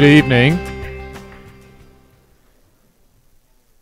Good evening.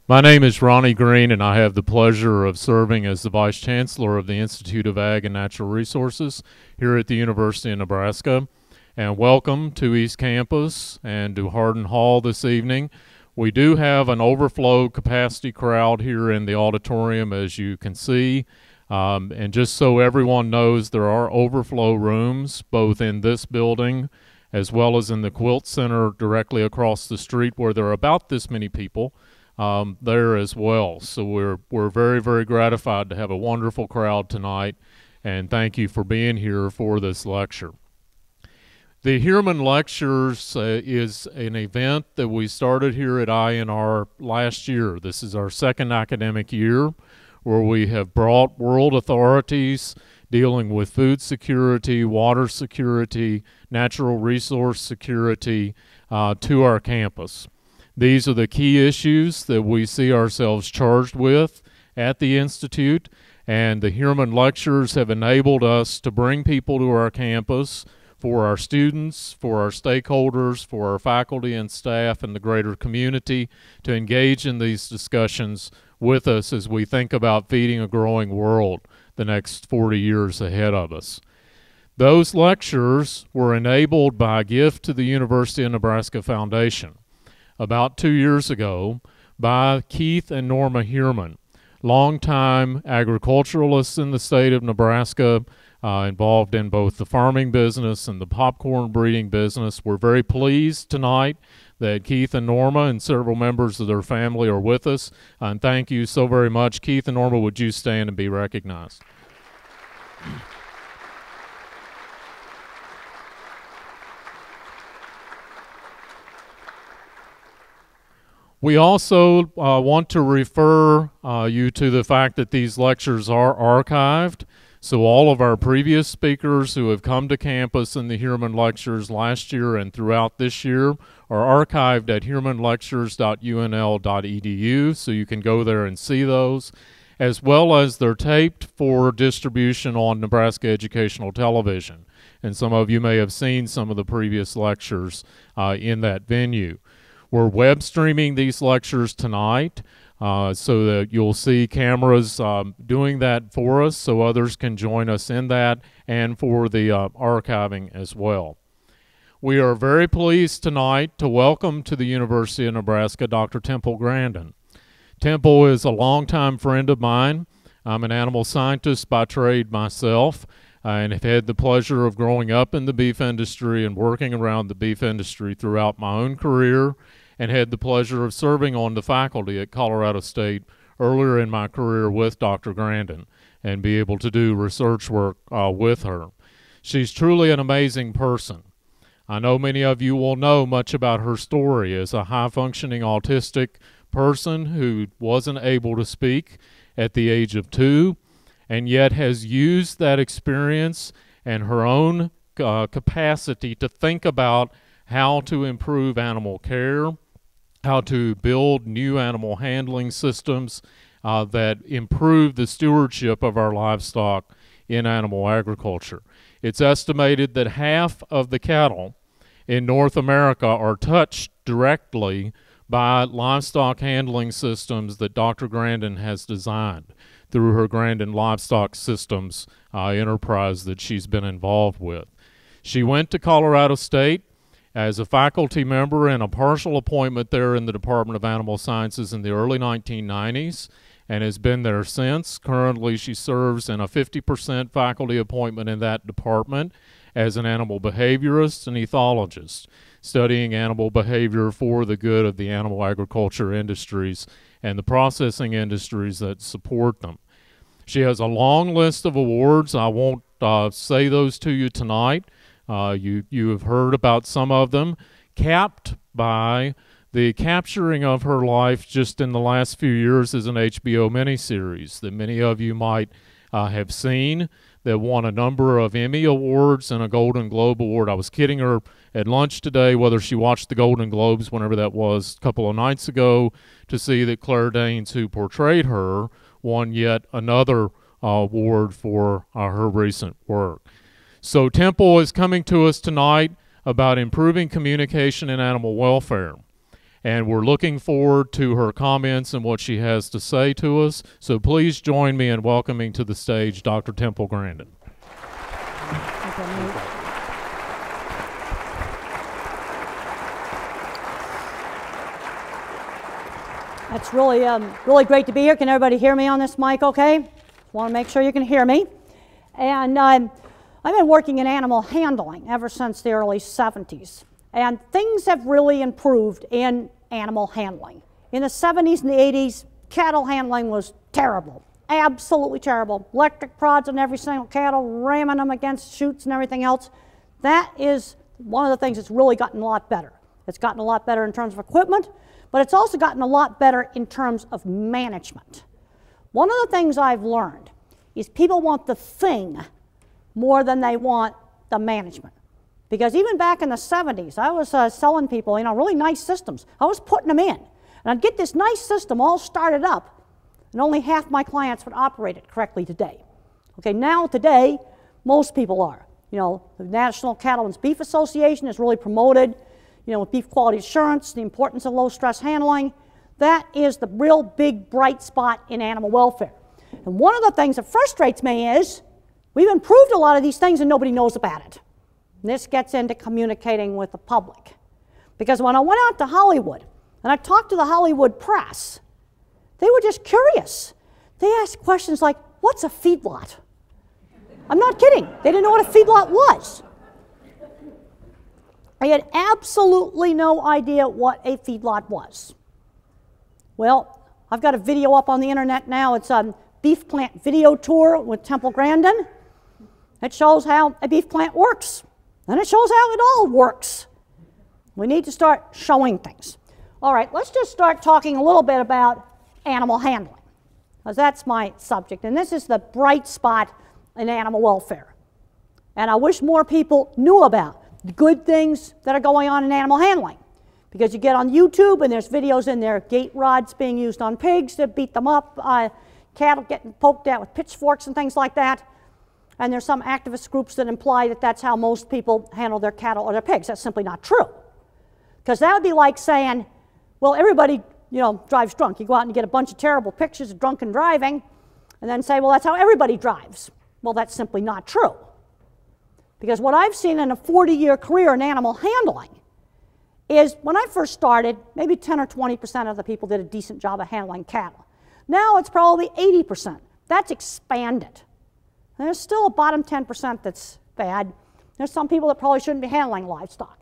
My name is Ronnie Green, and I have the pleasure of serving as the Vice Chancellor of the Institute of Ag and Natural Resources here at the University of Nebraska. And welcome to East Campus and to Hardin Hall this evening. We do have an overflow capacity crowd here in the auditorium, as you can see. Um, and just so everyone knows, there are overflow rooms both in this building as well as in the Quilt Center directly across the street, where there are about this many people um, there as well. So we're we're very very gratified to have a wonderful crowd tonight, and thank you for being here for this lecture. The Heuermann Lectures uh, is an event that we started here at INR last year. This is our second academic year where we have brought world authorities dealing with food security, water security, natural resource security uh, to our campus. These are the key issues that we see ourselves charged with at the Institute, and the Heuermann Lectures have enabled us to bring people to our campus for our students, for our stakeholders, for our faculty and staff, and the greater community to engage in these discussions with us as we think about feeding a growing world the next 40 years ahead of us. Those lectures were enabled by a gift to the University of Nebraska Foundation about two years ago by Keith and Norma Heuermann, longtime agriculturalists in the state of Nebraska, uh, involved in both the farming business and the popcorn breeding business. We're very pleased tonight that Keith and Norma and several members of their family are with us. and thank you so very much. Keith and Norma, would you stand and be recognized? We also uh, want to refer uh, you to the fact that these lectures are archived. So all of our previous speakers who have come to campus in the Heuermann Lectures last year and throughout this year are archived at heuermannlectures.unl.edu, so you can go there and see those, as well as they're taped for distribution on Nebraska Educational Television. And some of you may have seen some of the previous lectures uh, in that venue. We're web streaming these lectures tonight. Uh, so that you'll see cameras um, doing that for us so others can join us in that and for the uh, archiving as well. We are very pleased tonight to welcome to the University of Nebraska Dr. Temple Grandin. Temple is a longtime friend of mine. I'm an animal scientist by trade myself uh, and have had the pleasure of growing up in the beef industry and working around the beef industry throughout my own career and had the pleasure of serving on the faculty at Colorado State earlier in my career with Dr. Grandin and be able to do research work uh, with her. She's truly an amazing person. I know many of you will know much about her story as a high functioning autistic person who wasn't able to speak at the age of two and yet has used that experience and her own uh, capacity to think about how to improve animal care how to build new animal handling systems uh, that improve the stewardship of our livestock in animal agriculture. It's estimated that half of the cattle in North America are touched directly by livestock handling systems that Dr. Grandin has designed through her Grandin Livestock Systems uh, enterprise that she's been involved with. She went to Colorado State as a faculty member and a partial appointment there in the Department of Animal Sciences in the early 1990s and has been there since. Currently, she serves in a 50% faculty appointment in that department as an animal behaviorist and ethologist, studying animal behavior for the good of the animal agriculture industries and the processing industries that support them. She has a long list of awards. I won't uh, say those to you tonight. Uh, you, you have heard about some of them, capped by the capturing of her life just in the last few years as an HBO miniseries that many of you might uh, have seen that won a number of Emmy Awards and a Golden Globe Award. I was kidding her at lunch today whether she watched the Golden Globes, whenever that was, a couple of nights ago, to see that Claire Danes, who portrayed her, won yet another uh, award for uh, her recent work. So Temple is coming to us tonight about improving communication in animal welfare. And we're looking forward to her comments and what she has to say to us. So please join me in welcoming to the stage Dr. Temple Grandin. That's really, um, really great to be here. Can everybody hear me on this mic okay? Want to make sure you can hear me. And um, I've been working in animal handling ever since the early 70s. And things have really improved in animal handling. In the 70s and the 80s, cattle handling was terrible, absolutely terrible. Electric prods on every single cattle, ramming them against chutes and everything else. That is one of the things that's really gotten a lot better. It's gotten a lot better in terms of equipment, but it's also gotten a lot better in terms of management. One of the things I've learned is people want the thing more than they want the management. Because even back in the 70s, I was uh, selling people, you know, really nice systems. I was putting them in. And I'd get this nice system all started up, and only half my clients would operate it correctly today. Okay, now today, most people are. You know, the National Cattlemen's Beef Association has really promoted you know, beef quality assurance, the importance of low stress handling. That is the real big bright spot in animal welfare. And one of the things that frustrates me is we've improved a lot of these things and nobody knows about it. And this gets into communicating with the public. Because when I went out to Hollywood and I talked to the Hollywood press, they were just curious. They asked questions like, What's a feedlot? I'm not kidding. They didn't know what a feedlot was. I had absolutely no idea what a feedlot was. Well, I've got a video up on the internet now. It's a beef plant video tour with Temple Grandin. It shows how a beef plant works, and it shows how it all works. We need to start showing things. All right, let's just start talking a little bit about animal handling, because that's my subject, and this is the bright spot in animal welfare. And I wish more people knew about the good things that are going on in animal handling. Because you get on YouTube and there's videos in there, gate rods being used on pigs to beat them up, uh, cattle getting poked at with pitchforks and things like that. And there's some activist groups that imply that that's how most people handle their cattle or their pigs. That's simply not true. Because that would be like saying, well, everybody, you know, drives drunk. You go out and get a bunch of terrible pictures of drunken driving and then say, well, that's how everybody drives. Well, that's simply not true. Because what I've seen in a 40 year career in animal handling is when I first started, maybe 10 or 20% of the people did a decent job of handling cattle. Now it's probably 80%. That's expanded. There's still a bottom 10% that's bad. There's some people that probably shouldn't be handling livestock.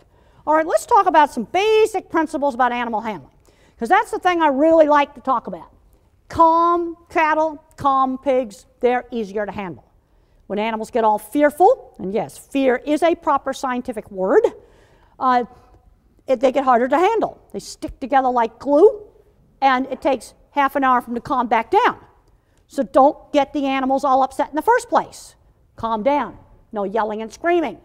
All right, let's talk about some basic principles about animal handling, because that's the thing I really like to talk about. Calm cattle, calm pigs, they're easier to handle. When animals get all fearful, and yes, fear is a proper scientific word, uh, it, they get harder to handle. They stick together like glue, and it takes half an hour for them to calm back down. So don't get the animals all upset in the first place. Calm down. No yelling and screaming.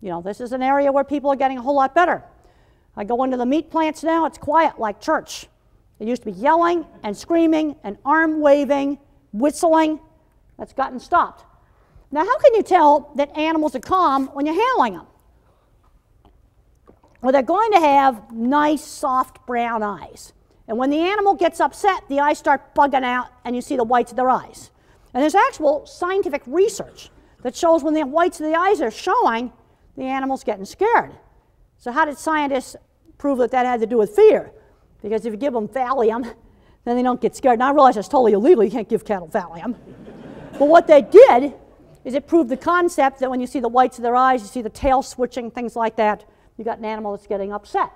You know, this is an area where people are getting a whole lot better. I go into the meat plants now, it's quiet like church. It used to be yelling and screaming and arm waving, whistling. That's gotten stopped. Now, how can you tell that animals are calm when you're handling them? Well, they're going to have nice, soft brown eyes. And when the animal gets upset, the eyes start bugging out and you see the whites of their eyes. And there's actual scientific research that shows when the whites of the eyes are showing, the animal's getting scared. So, how did scientists prove that that had to do with fear? Because if you give them Valium, then they don't get scared. Now, I realize that's totally illegal. You can't give cattle Valium. but what they did is it proved the concept that when you see the whites of their eyes, you see the tail switching, things like that, you got an animal that's getting upset.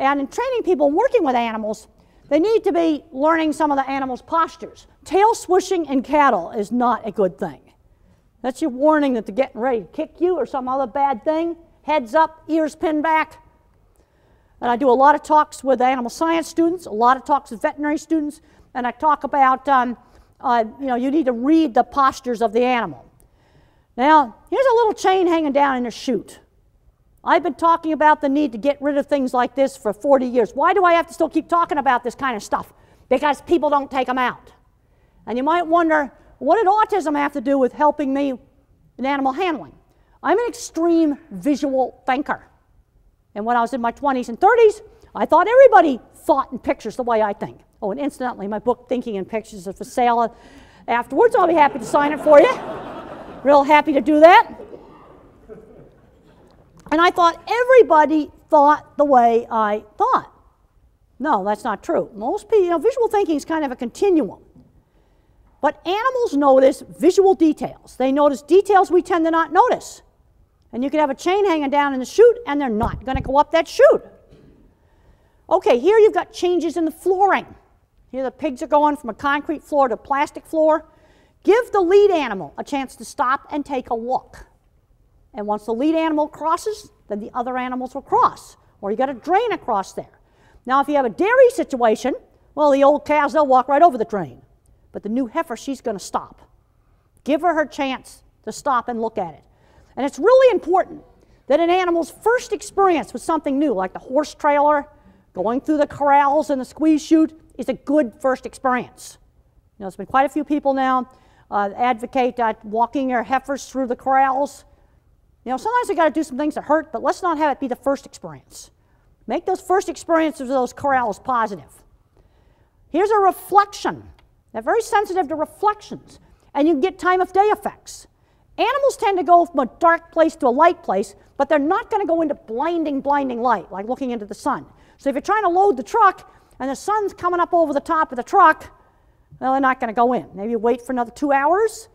And in training people working with animals, they need to be learning some of the animal's postures. Tail swishing in cattle is not a good thing. That's your warning that they're getting ready to kick you or some other bad thing. Heads up, ears pinned back. And I do a lot of talks with animal science students, a lot of talks with veterinary students, and I talk about, um, uh, you know, you need to read the postures of the animal. Now, here's a little chain hanging down in a chute. I've been talking about the need to get rid of things like this for 40 years. Why do I have to still keep talking about this kind of stuff? Because people don't take them out. And you might wonder, what did autism have to do with helping me in animal handling? I'm an extreme visual thinker. And when I was in my 20s and 30s, I thought everybody thought in pictures the way I think. Oh, and incidentally, my book, Thinking in Pictures, is for sale afterwards. I'll be happy to sign it for you. Real happy to do that. And I thought everybody thought the way I thought. No, that's not true. Most people, you know, visual thinking is kind of a continuum. But animals notice visual details. They notice details we tend to not notice. And you could have a chain hanging down in the chute, and they're not going to go up that chute. Okay, here you've got changes in the flooring. Here the pigs are going from a concrete floor to a plastic floor. Give the lead animal a chance to stop and take a look. And once the lead animal crosses, then the other animals will cross. Or you got a drain across there. Now, if you have a dairy situation, well, the old cows, they'll walk right over the drain. But the new heifer, she's going to stop. Give her her chance to stop and look at it. And it's really important that an animal's first experience with something new, like the horse trailer, going through the corrals and the squeeze chute, is a good first experience. You know, there's been quite a few people now uh, advocate that walking their heifers through the corrals. You know, sometimes they got to do some things that hurt, but let's not have it be the first experience. Make those first experiences of those corrals positive. Here's a reflection. They're very sensitive to reflections, and you get time of day effects. Animals tend to go from a dark place to a light place, but they're not going to go into blinding, blinding light, like looking into the sun. So if you're trying to load the truck and the sun's coming up over the top of the truck, well, they're not going to go in. Maybe wait for another two hours.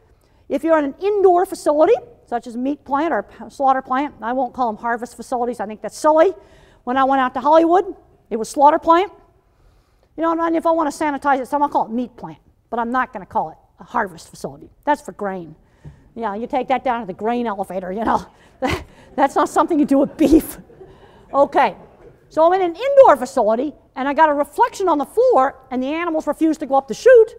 If you're in an indoor facility, such as meat plant or slaughter plant, I won't call them harvest facilities, I think that's silly. When I went out to Hollywood, it was slaughter plant. You know, and if I want to sanitize it, so I'll call it meat plant, but I'm not going to call it a harvest facility. That's for grain. Yeah, you take that down to the grain elevator, you know. That's not something you do with beef. Okay, so I'm in an indoor facility and I got a reflection on the floor and the animals refuse to go up the chute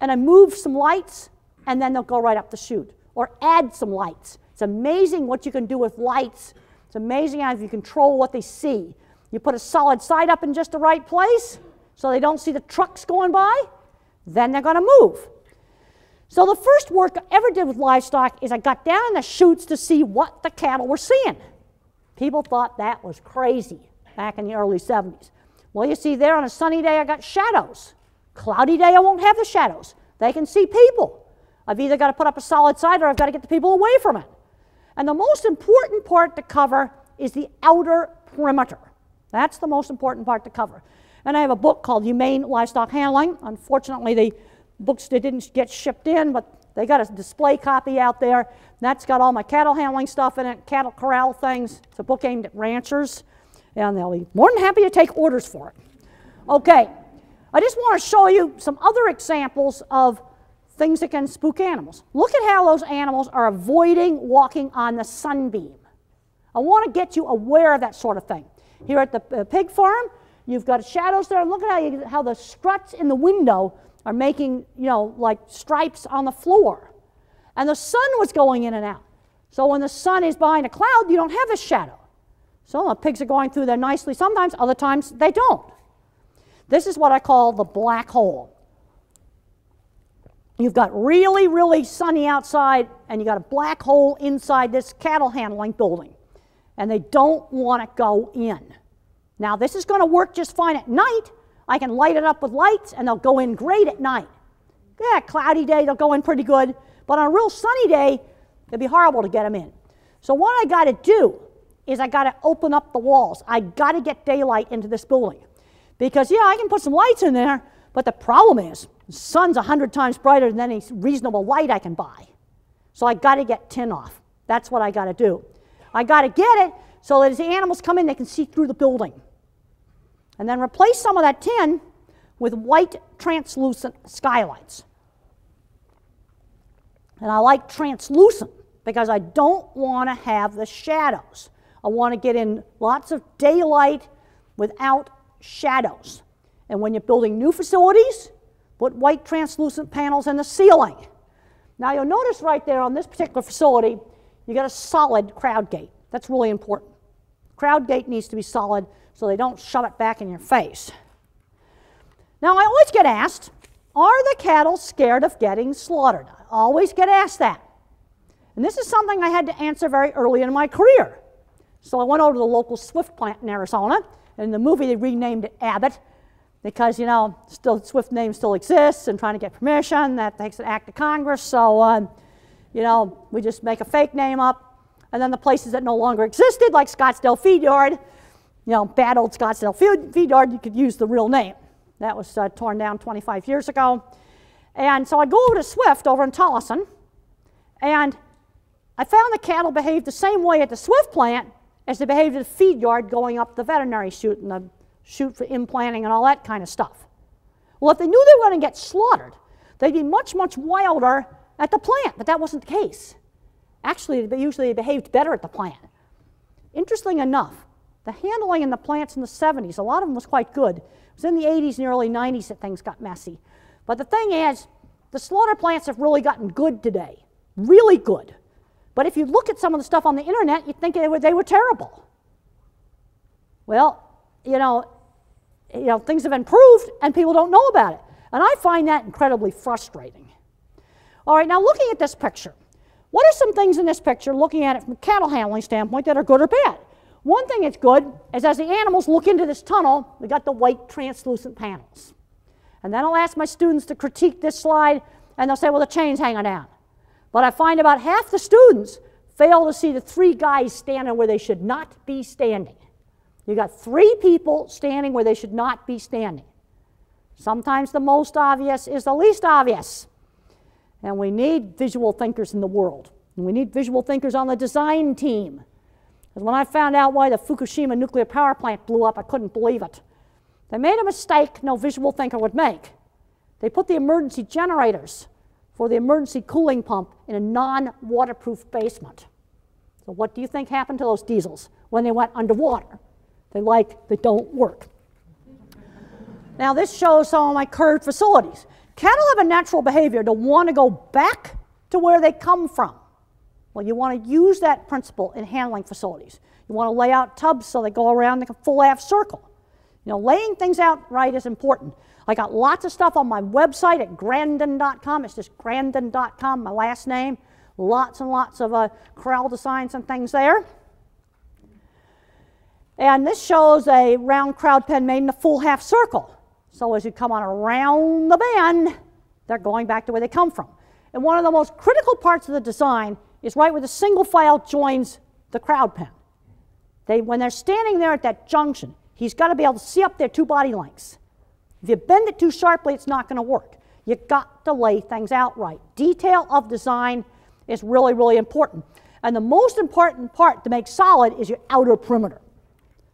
and I move some lights and then they'll go right up the chute or add some lights. It's amazing what you can do with lights. It's amazing how you control what they see. You put a solid side up in just the right place so they don't see the trucks going by, then they're going to move. So the first work I ever did with livestock is I got down in the chutes to see what the cattle were seeing. People thought that was crazy back in the early 70s. Well, you see there on a sunny day I got shadows. Cloudy day I won't have the shadows. They can see people. I've either got to put up a solid side or I've got to get the people away from it. And the most important part to cover is the outer perimeter. That's the most important part to cover. And I have a book called Humane Livestock Handling. Unfortunately, the books didn't get shipped in, but they got a display copy out there. That's got all my cattle handling stuff in it, cattle corral things. It's a book aimed at ranchers, and they'll be more than happy to take orders for it. Okay, I just want to show you some other examples of things that can spook animals. Look at how those animals are avoiding walking on the sunbeam. I want to get you aware of that sort of thing. Here at the uh, pig farm, you've got shadows there, look at how, you, how the struts in the window are making, you know, like stripes on the floor. And the sun was going in and out. So when the sun is behind a cloud, you don't have a shadow. So the pigs are going through there nicely sometimes, other times they don't. This is what I call the black hole. You've got really, really sunny outside, and you got a black hole inside this cattle handling building. And they don't want to go in. Now, this is going to work just fine at night I can light it up with lights and they'll go in great at night. Yeah, cloudy day, they'll go in pretty good. But on a real sunny day, it'd be horrible to get them in. So what I got to do is I got to open up the walls. I got to get daylight into this building. Because, yeah, I can put some lights in there, but the problem is the sun's 100 times brighter than any reasonable light I can buy. So I got to get tin off. That's what I got to do. I got to get it so that as the animals come in, they can see through the building. And then replace some of that tin with white translucent skylights. And I like translucent because I don't want to have the shadows. I want to get in lots of daylight without shadows. And when you're building new facilities, put white translucent panels in the ceiling. Now you'll notice right there on this particular facility, you got a solid crowd gate. That's really important. Crowd gate needs to be solid so they don't shove it back in your face. Now, I always get asked, are the cattle scared of getting slaughtered? I always get asked that. And this is something I had to answer very early in my career. So I went over to the local Swift plant in Arizona. And in the movie, they renamed it Abbott because, you know, still Swift name still exists and trying to get permission. That takes an act of Congress. So, um, you know, we just make a fake name up. And then the places that no longer existed, like Scottsdale Feed Yard, you know, bad old Scottsdale Feed, feed Yard, you could use the real name. That was uh, torn down 25 years ago. And so I go over to Swift over in Tolleson, and I found the cattle behaved the same way at the Swift plant as they behaved at the feed yard going up the veterinary chute in the chute for implanting and all that kind of stuff. Well, if they knew they were going to get slaughtered, they'd be much, much wilder at the plant, but that wasn't the case. Actually, they usually behaved better at the plant. Interesting enough, the handling in the plants in the 70s, a lot of them was quite good. It was in the 80s and early 90s that things got messy. But the thing is, the slaughter plants have really gotten good today, really good. But if you look at some of the stuff on the internet, you'd think they were, they were terrible. Well, you know, you know, things have improved and people don't know about it. And I find that incredibly frustrating. All right, now looking at this picture, what are some things in this picture, looking at it from a cattle handling standpoint, that are good or bad? One thing that's good is as the animals look into this tunnel, we got the white translucent panels. And then I'll ask my students to critique this slide, and they'll say, well, the chain's hanging down. But I find about half the students fail to see the three guys standing where they should not be standing. You got three people standing where they should not be standing. Sometimes the most obvious is the least obvious. And we need visual thinkers in the world. And we need visual thinkers on the design team. Because when I found out why the Fukushima nuclear power plant blew up, I couldn't believe it. They made a mistake no visual thinker would make. They put the emergency generators for the emergency cooling pump in a non-waterproof basement. So what do you think happened to those diesels when they went underwater? They like they don't work. Now this shows some of my curved facilities. Cattle have a natural behavior to want to go back to where they come from. Well, you want to use that principle in handling facilities. You want to lay out tubs so they go around the full half circle. You know, laying things out right is important. I got lots of stuff on my website at grandin.com. It's just grandin.com, my last name. Lots and lots of uh, corral designs and things there. And this shows a round crowd pen made in a full half circle. So as you come on around the bend, they're going back to where they come from. And one of the most critical parts of the design is right where the single file joins the crowd pen. They, when they're standing there at that junction, he's got to be able to see up their two body lengths. If you bend it too sharply, it's not going to work. You've got to lay things out right. Detail of design is really, really important. And the most important part to make solid is your outer perimeter.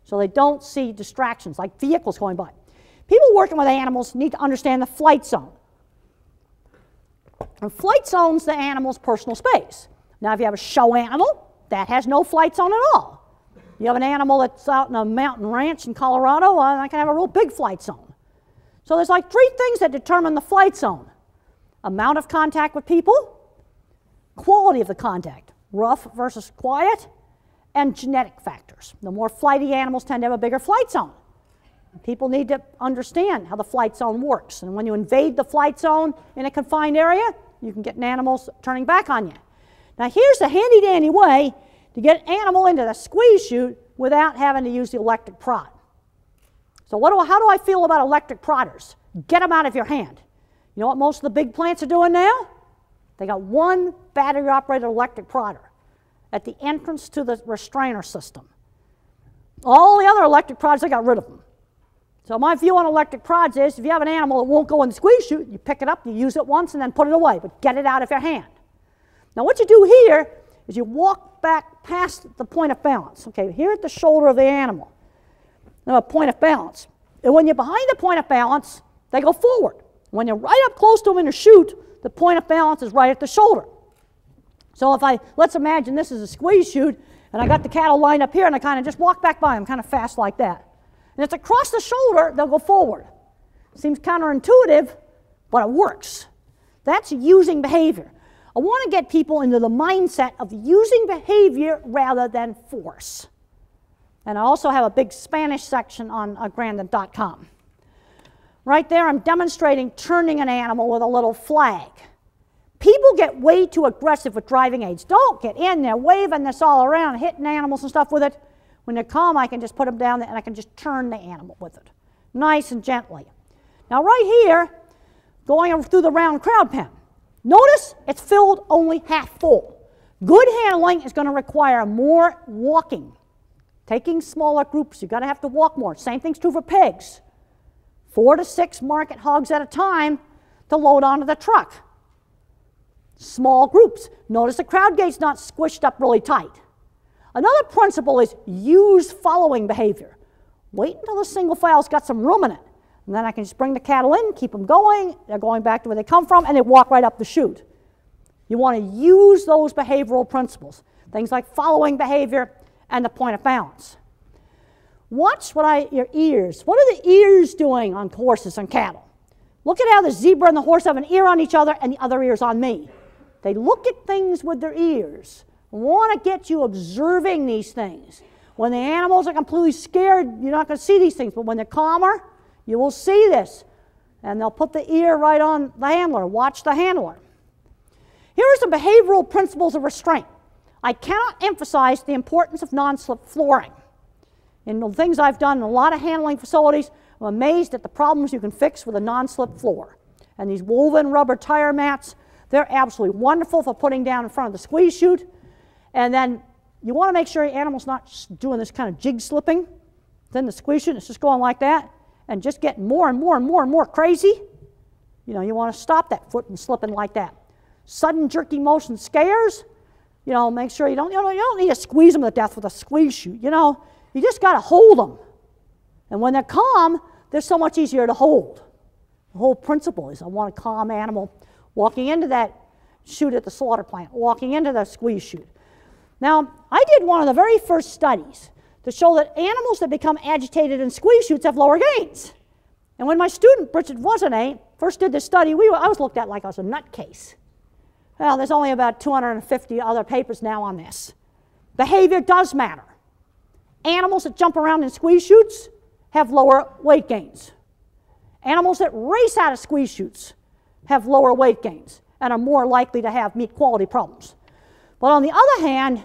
So they don't see distractions like vehicles going by. People working with animals need to understand the flight zone. And flight zone's the animal's personal space. Now, if you have a show animal, that has no flight zone at all. You have an animal that's out in a mountain ranch in Colorado, uh, that can have a real big flight zone. So there's like three things that determine the flight zone. Amount of contact with people, quality of the contact, rough versus quiet, and genetic factors. The more flighty animals tend to have a bigger flight zone. People need to understand how the flight zone works. And when you invade the flight zone in a confined area, you can get an animal turning back on you. Now, here's a handy dandy way to get an animal into the squeeze chute without having to use the electric prod. So, what do, how do I feel about electric prodders? Get them out of your hand. You know what most of the big plants are doing now? They got one battery operated electric prodder at the entrance to the restrainer system. All the other electric prods, they got rid of them. So my view on electric prods is if you have an animal that won't go in the squeeze chute, you pick it up, you use it once, and then put it away, but get it out of your hand. Now what you do here is you walk back past the point of balance. Okay, here at the shoulder of the animal, now a point of balance. And when you're behind the point of balance, they go forward. When you're right up close to them in the chute, the point of balance is right at the shoulder. So if I, let's imagine this is a squeeze chute, and I got the cattle lined up here, and I kind of just walk back by them kind of fast like that. And it's across the shoulder, they'll go forward. Seems counterintuitive, but it works. That's using behavior. I want to get people into the mindset of using behavior rather than force. And I also have a big Spanish section on uh. Right there, I'm demonstrating turning an animal with a little flag. People get way too aggressive with driving aids. Don't get in there waving this all around, hitting animals and stuff with it. When they're calm, I can just put them down there and I can just turn the animal with it, nice and gently. Now, right here, going through the round crowd pen, notice it's filled only half full. Good handling is going to require more walking. Taking smaller groups, you've got to have to walk more. Same thing's true for pigs. Four to six market hogs at a time to load onto the truck. Small groups. Notice the crowd gate's not squished up really tight. Another principle is use following behavior. Wait until the single file's got some room in it. And then I can just bring the cattle in, keep them going, they're going back to where they come from, and they walk right up the chute. You want to use those behavioral principles, things like following behavior and the point of balance. Watch what I, your ears. What are the ears doing on horses and cattle? Look at how the zebra and the horse have an ear on each other and the other ear's on me. They look at things with their ears. Want to get you observing these things. When the animals are completely scared, you're not going to see these things, but when they're calmer, you will see this. And they'll put the ear right on the handler. Watch the handler. Here are some behavioral principles of restraint. I cannot emphasize the importance of non-slip flooring. In the things I've done in a lot of handling facilities, I'm amazed at the problems you can fix with a non-slip floor. And these woven rubber tire mats, they're absolutely wonderful for putting down in front of the squeeze chute. And then you want to make sure your animal's not doing this kind of jig slipping. Then the squeeze chute is just going like that and just getting more and more and more and more crazy. You know, you want to stop that foot from slipping like that. Sudden jerky motion scares. You know, make sure you don't, you, know, you don't need to squeeze them to death with a squeeze chute. You know, you just got to hold them. And when they're calm, they're so much easier to hold. The whole principle is I want a calm animal walking into that chute at the slaughter plant, walking into the squeeze chute. Now, I did one of the very first studies to show that animals that become agitated in squeeze chutes have lower gains. And when my student, Bridget Voisinet, first did this study, we were, I was looked at like I was a nutcase. Well, there's only about 250 other papers now on this. Behavior does matter. Animals that jump around in squeeze chutes have lower weight gains. Animals that race out of squeeze chutes have lower weight gains and are more likely to have meat quality problems. But on the other hand,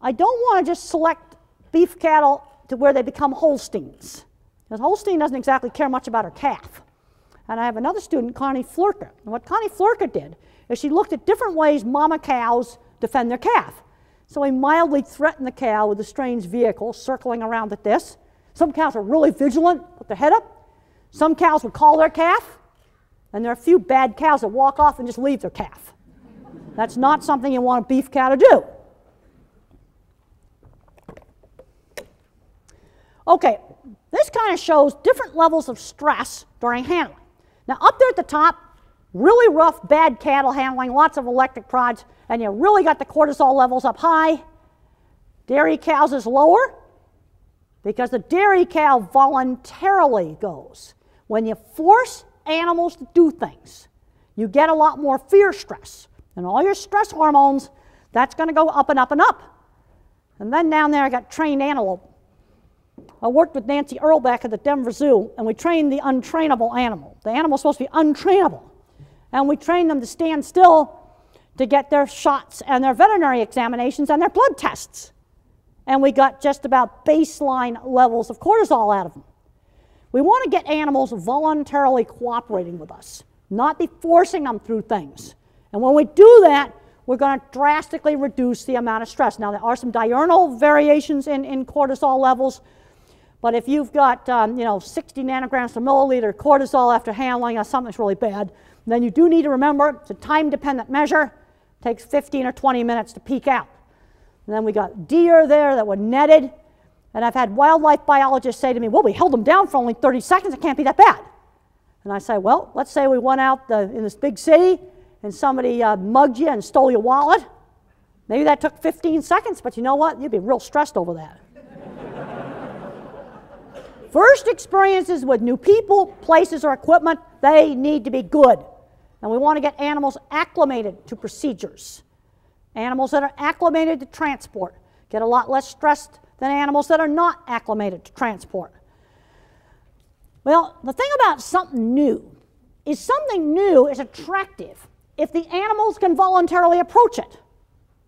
I don't want to just select beef cattle to where they become Holsteins. Because Holstein doesn't exactly care much about her calf. And I have another student, Connie Flurka. And what Connie Flurka did is she looked at different ways mama cows defend their calf. So we mildly threatened the cow with a strange vehicle circling around at this. Some cows are really vigilant, put their head up. Some cows would call their calf. And there are a few bad cows that walk off and just leave their calf. That's not something you want a beef cow to do. Okay, this kind of shows different levels of stress during handling. Now, up there at the top, really rough, bad cattle handling, lots of electric prods, and you really got the cortisol levels up high. Dairy cows is lower because the dairy cow voluntarily goes. When you force animals to do things, you get a lot more fear stress. And all your stress hormones, that's going to go up and up and up. And then down there, I got trained antelope. I worked with Nancy Irlbeck at the Denver Zoo, and we trained the untrainable animal. The animal's supposed to be untrainable. And we trained them to stand still to get their shots and their veterinary examinations and their blood tests. And we got just about baseline levels of cortisol out of them. We want to get animals voluntarily cooperating with us, not be forcing them through things. And when we do that, we're going to drastically reduce the amount of stress. Now, there are some diurnal variations in, in cortisol levels, but if you've got, um, you know, 60 nanograms per milliliter cortisol after handling, or something's really bad, then you do need to remember it's a time-dependent measure. It takes 15 or 20 minutes to peak out. And then we got deer there that were netted. And I've had wildlife biologists say to me, well, we held them down for only 30 seconds. It can't be that bad. And I say, well, let's say we went out the, in this big city and somebody uh, mugged you and stole your wallet. Maybe that took 15 seconds, but you know what? You'd be real stressed over that. First experiences with new people, places, or equipment, they need to be good. And we want to get animals acclimated to procedures. Animals that are acclimated to transport get a lot less stressed than animals that are not acclimated to transport. Well, the thing about something new is something new is attractive if the animals can voluntarily approach it.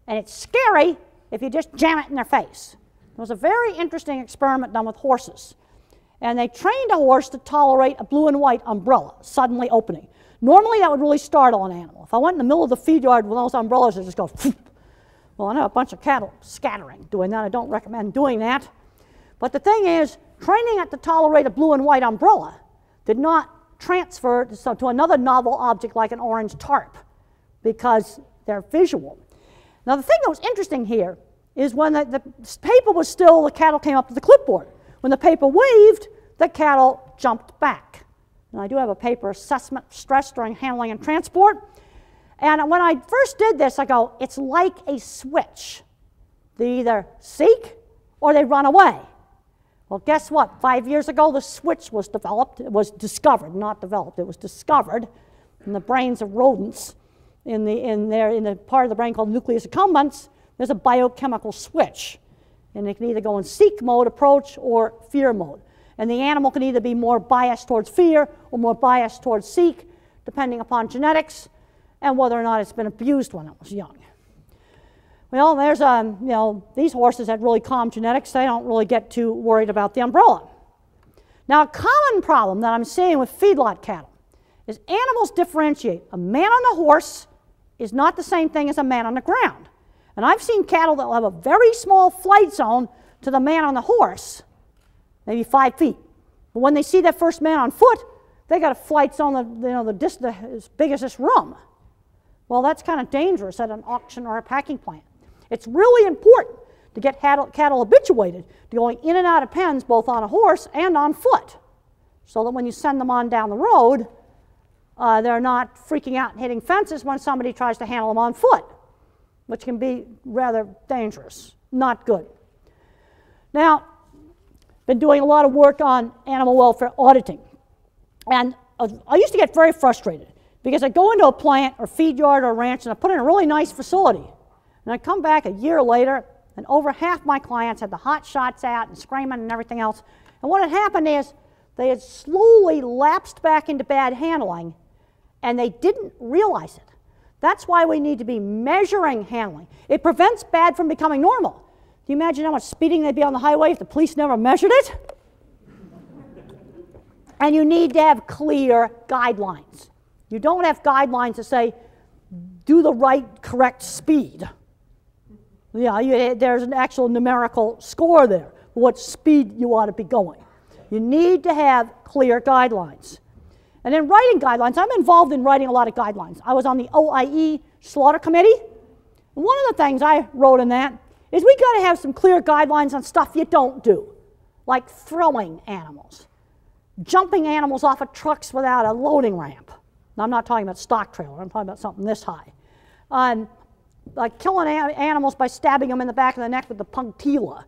And it's scary if you just jam it in their face. It was a very interesting experiment done with horses. And they trained a horse to tolerate a blue and white umbrella suddenly opening. Normally, that would really startle an animal. If I went in the middle of the feed yard with those umbrellas, it just go, well, I know a bunch of cattle scattering doing that. I don't recommend doing that. But the thing is, training to tolerate a blue and white umbrella did not transfer to, to another novel object like an orange tarp because they're visual. Now, the thing that was interesting here is when the, the paper was still, the cattle came up to the clipboard. When the paper waved, the cattle jumped back. And I do have a paper assessment stress during handling and transport. And when I first did this, I go, it's like a switch. They either seek or they run away. Well, guess what? Five years ago, the switch was developed, it was discovered, not developed, it was discovered in the brains of rodents. In the, in, there, in the part of the brain called nucleus accumbens, there's a biochemical switch. And it can either go in seek mode approach or fear mode. And the animal can either be more biased towards fear or more biased towards seek, depending upon genetics and whether or not it's been abused when it was young. Well, there's, um, you know, these horses had really calm genetics. They don't really get too worried about the umbrella. Now, a common problem that I'm seeing with feedlot cattle is animals differentiate. A man on a horse is not the same thing as a man on the ground. And I've seen cattle that will have a very small flight zone to the man on the horse, maybe five feet. But when they see that first man on foot, they got a flight zone that, you know, the, the, as big as this room. Well, that's kind of dangerous at an auction or a packing plant. It's really important to get cattle, habituated to going in and out of pens both on a horse and on foot so that when you send them on down the road, uh, they're not freaking out and hitting fences when somebody tries to handle them on foot, which can be rather dangerous, not good. Now, been doing a lot of work on animal welfare auditing. And uh, I used to get very frustrated because I go into a plant or feed yard or ranch and I put in a really nice facility. And I come back a year later and over half my clients had the hot shots out and screaming and everything else. And what had happened is they had slowly lapsed back into bad handling and they didn't realize it. That's why we need to be measuring handling. It prevents bad from becoming normal. Do you imagine how much speeding they'd be on the highway if the police never measured it? and you need to have clear guidelines. You don't have guidelines to say, do the right, correct speed. Yeah, you, there's an actual numerical score there, what speed you ought to be going. You need to have clear guidelines. And in writing guidelines, I'm involved in writing a lot of guidelines. I was on the OIE slaughter committee. One of the things I wrote in that is we got to have some clear guidelines on stuff you don't do, like throwing animals, jumping animals off of trucks without a loading ramp. Now, I'm not talking about stock trailer, I'm talking about something this high. Um, like killing animals by stabbing them in the back of the neck with the puntilla.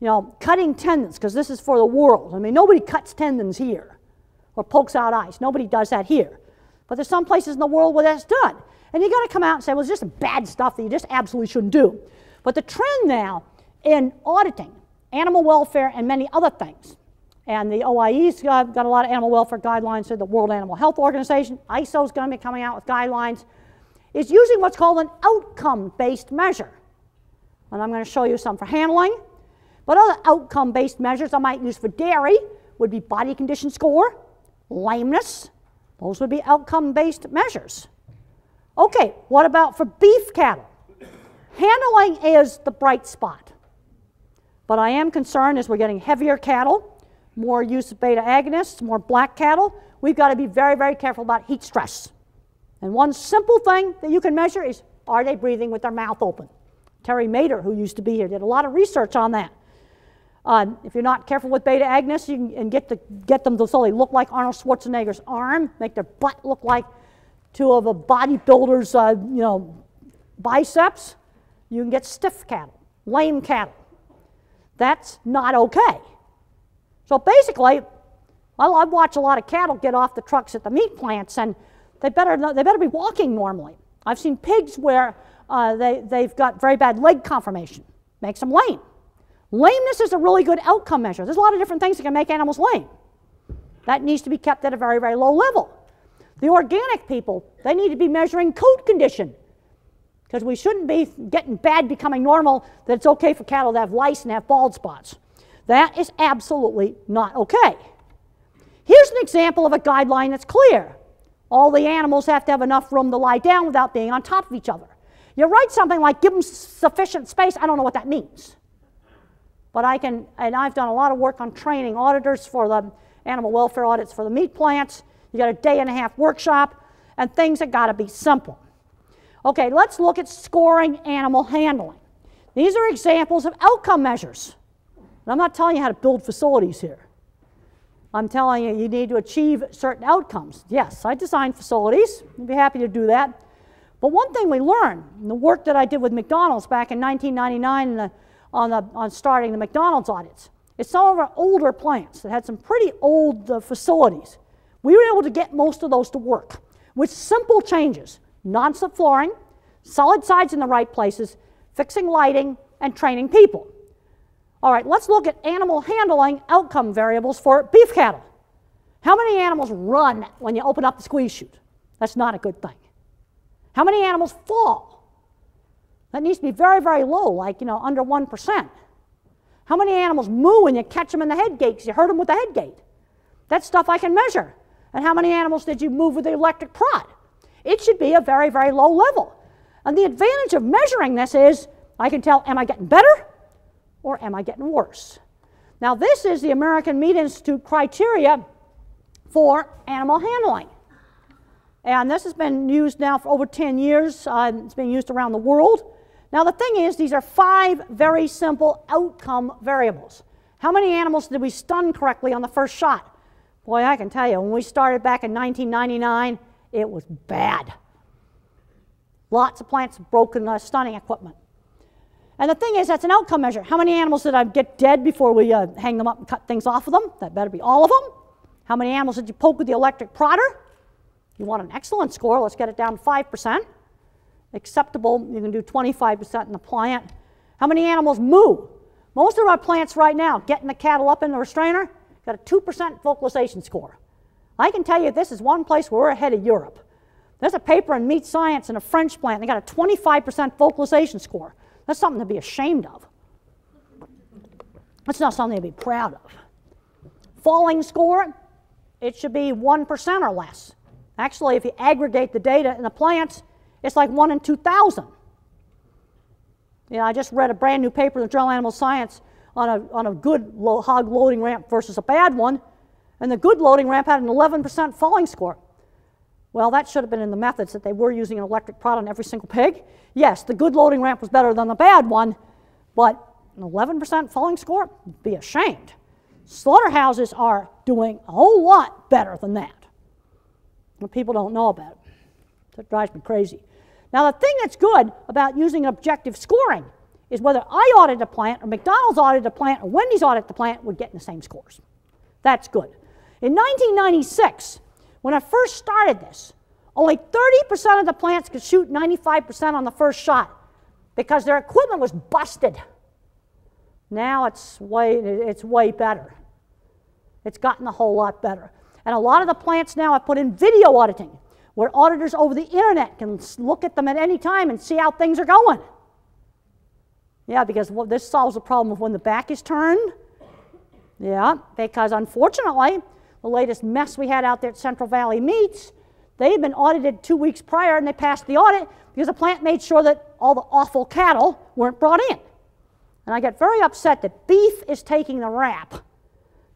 You know, cutting tendons, because this is for the world. I mean, nobody cuts tendons here or pokes out eyes. Nobody does that here. But there's some places in the world where that's done. And you got to come out and say, well, it's just bad stuff that you just absolutely shouldn't do. But the trend now in auditing animal welfare and many other things, and the OIE's got, got a lot of animal welfare guidelines, so the World Animal Health Organization, ISO's going to be coming out with guidelines, is using what's called an outcome-based measure. And I'm going to show you some for handling. But other outcome-based measures I might use for dairy would be body condition score, lameness. Those would be outcome based measures. Okay, what about for beef cattle? Handling is the bright spot. But I am concerned as we're getting heavier cattle, more use of beta agonists, more black cattle, we've got to be very, very careful about heat stress. And one simple thing that you can measure is are they breathing with their mouth open? Terry Mader, who used to be here, did a lot of research on that. Um, if you're not careful with beta agonists, you can and get, the, get them to so they look like Arnold Schwarzenegger's arm, make their butt look like two of a bodybuilder's, uh, you know, biceps. You can get stiff cattle, lame cattle. That's not okay. So basically, well, I watch a lot of cattle get off the trucks at the meat plants, and they better, they better be walking normally. I've seen pigs where uh, they, they've got very bad leg conformation, makes them lame. Lameness is a really good outcome measure. There's a lot of different things that can make animals lame. That needs to be kept at a very, very low level. The organic people, they need to be measuring coat condition because we shouldn't be getting bad becoming normal that it's okay for cattle to have lice and have bald spots. That is absolutely not okay. Here's an example of a guideline that's clear. All the animals have to have enough room to lie down without being on top of each other. You write something like give them sufficient space, I don't know what that means. But I can, and I've done a lot of work on training auditors for the animal welfare audits for the meat plants. You got a day and a half workshop, and things have got to be simple. Okay, let's look at scoring animal handling. These are examples of outcome measures. And I'm not telling you how to build facilities here. I'm telling you, you need to achieve certain outcomes. Yes, I design facilities. I'd be happy to do that. But one thing we learned in the work that I did with McDonald's back in 1999 the, on, the, on starting the McDonald's audits is some of our older plants that had some pretty old uh, facilities. We were able to get most of those to work with simple changes non-slip flooring, solid sides in the right places, fixing lighting, and training people. All right, let's look at animal handling outcome variables for beef cattle. How many animals run when you open up the squeeze chute? That's not a good thing. How many animals fall? That needs to be very, very low, like, you know, under 1%. How many animals moo when you catch them in the head gate because you hurt them with the head gate? That's stuff I can measure. And how many animals did you move with the electric prod? It should be a very, very low level. And the advantage of measuring this is I can tell, am I getting better or am I getting worse? Now, this is the American Meat Institute criteria for animal handling. And this has been used now for over 10 years. Uh, it's been used around the world. Now, the thing is, these are five very simple outcome variables. How many animals did we stun correctly on the first shot? Boy, I can tell you, when we started back in 1999, it was bad. Lots of plants broken uh, stunning equipment. And the thing is, that's an outcome measure. How many animals did I get dead before we uh, hang them up and cut things off of them? That better be all of them. How many animals did you poke with the electric prodder? You want an excellent score, let's get it down to 5%. Acceptable, you can do 25% in the plant. How many animals moo? Most of our plants right now, getting the cattle up in the restrainer, got a 2% vocalization score. I can tell you this is one place where we're ahead of Europe. There's a paper in Meat Science in a French plant, they got a 25% vocalization score. That's something to be ashamed of. That's not something to be proud of. Falling score, it should be 1% or less. Actually, if you aggregate the data in the plants, it's like 1 in 2,000. You know, I just read a brand new paper in the Journal of Animal Science on a, on a good hog loading ramp versus a bad one, and the good loading ramp had an 11% falling score. Well, that should have been in the methods that they were using an electric prod on every single pig. Yes, the good loading ramp was better than the bad one, but an 11% falling score? Be ashamed. Slaughterhouses are doing a whole lot better than that. But people don't know about it. That drives me crazy. Now, the thing that's good about using objective scoring is whether I audit a plant or McDonald's audit a plant or Wendy's audit the plant, we're getting the same scores. That's good. In 1996, when I first started this, only 30% of the plants could shoot 95% on the first shot because their equipment was busted. Now it's way, it's way better. It's gotten a whole lot better. And a lot of the plants now have put in video auditing, where auditors over the internet can look at them at any time and see how things are going. Yeah, because this solves the problem of when the back is turned. Yeah, because unfortunately, the latest mess we had out there at Central Valley Meats, they had been audited two weeks prior and they passed the audit because the plant made sure that all the awful cattle weren't brought in. And I get very upset that beef is taking the rap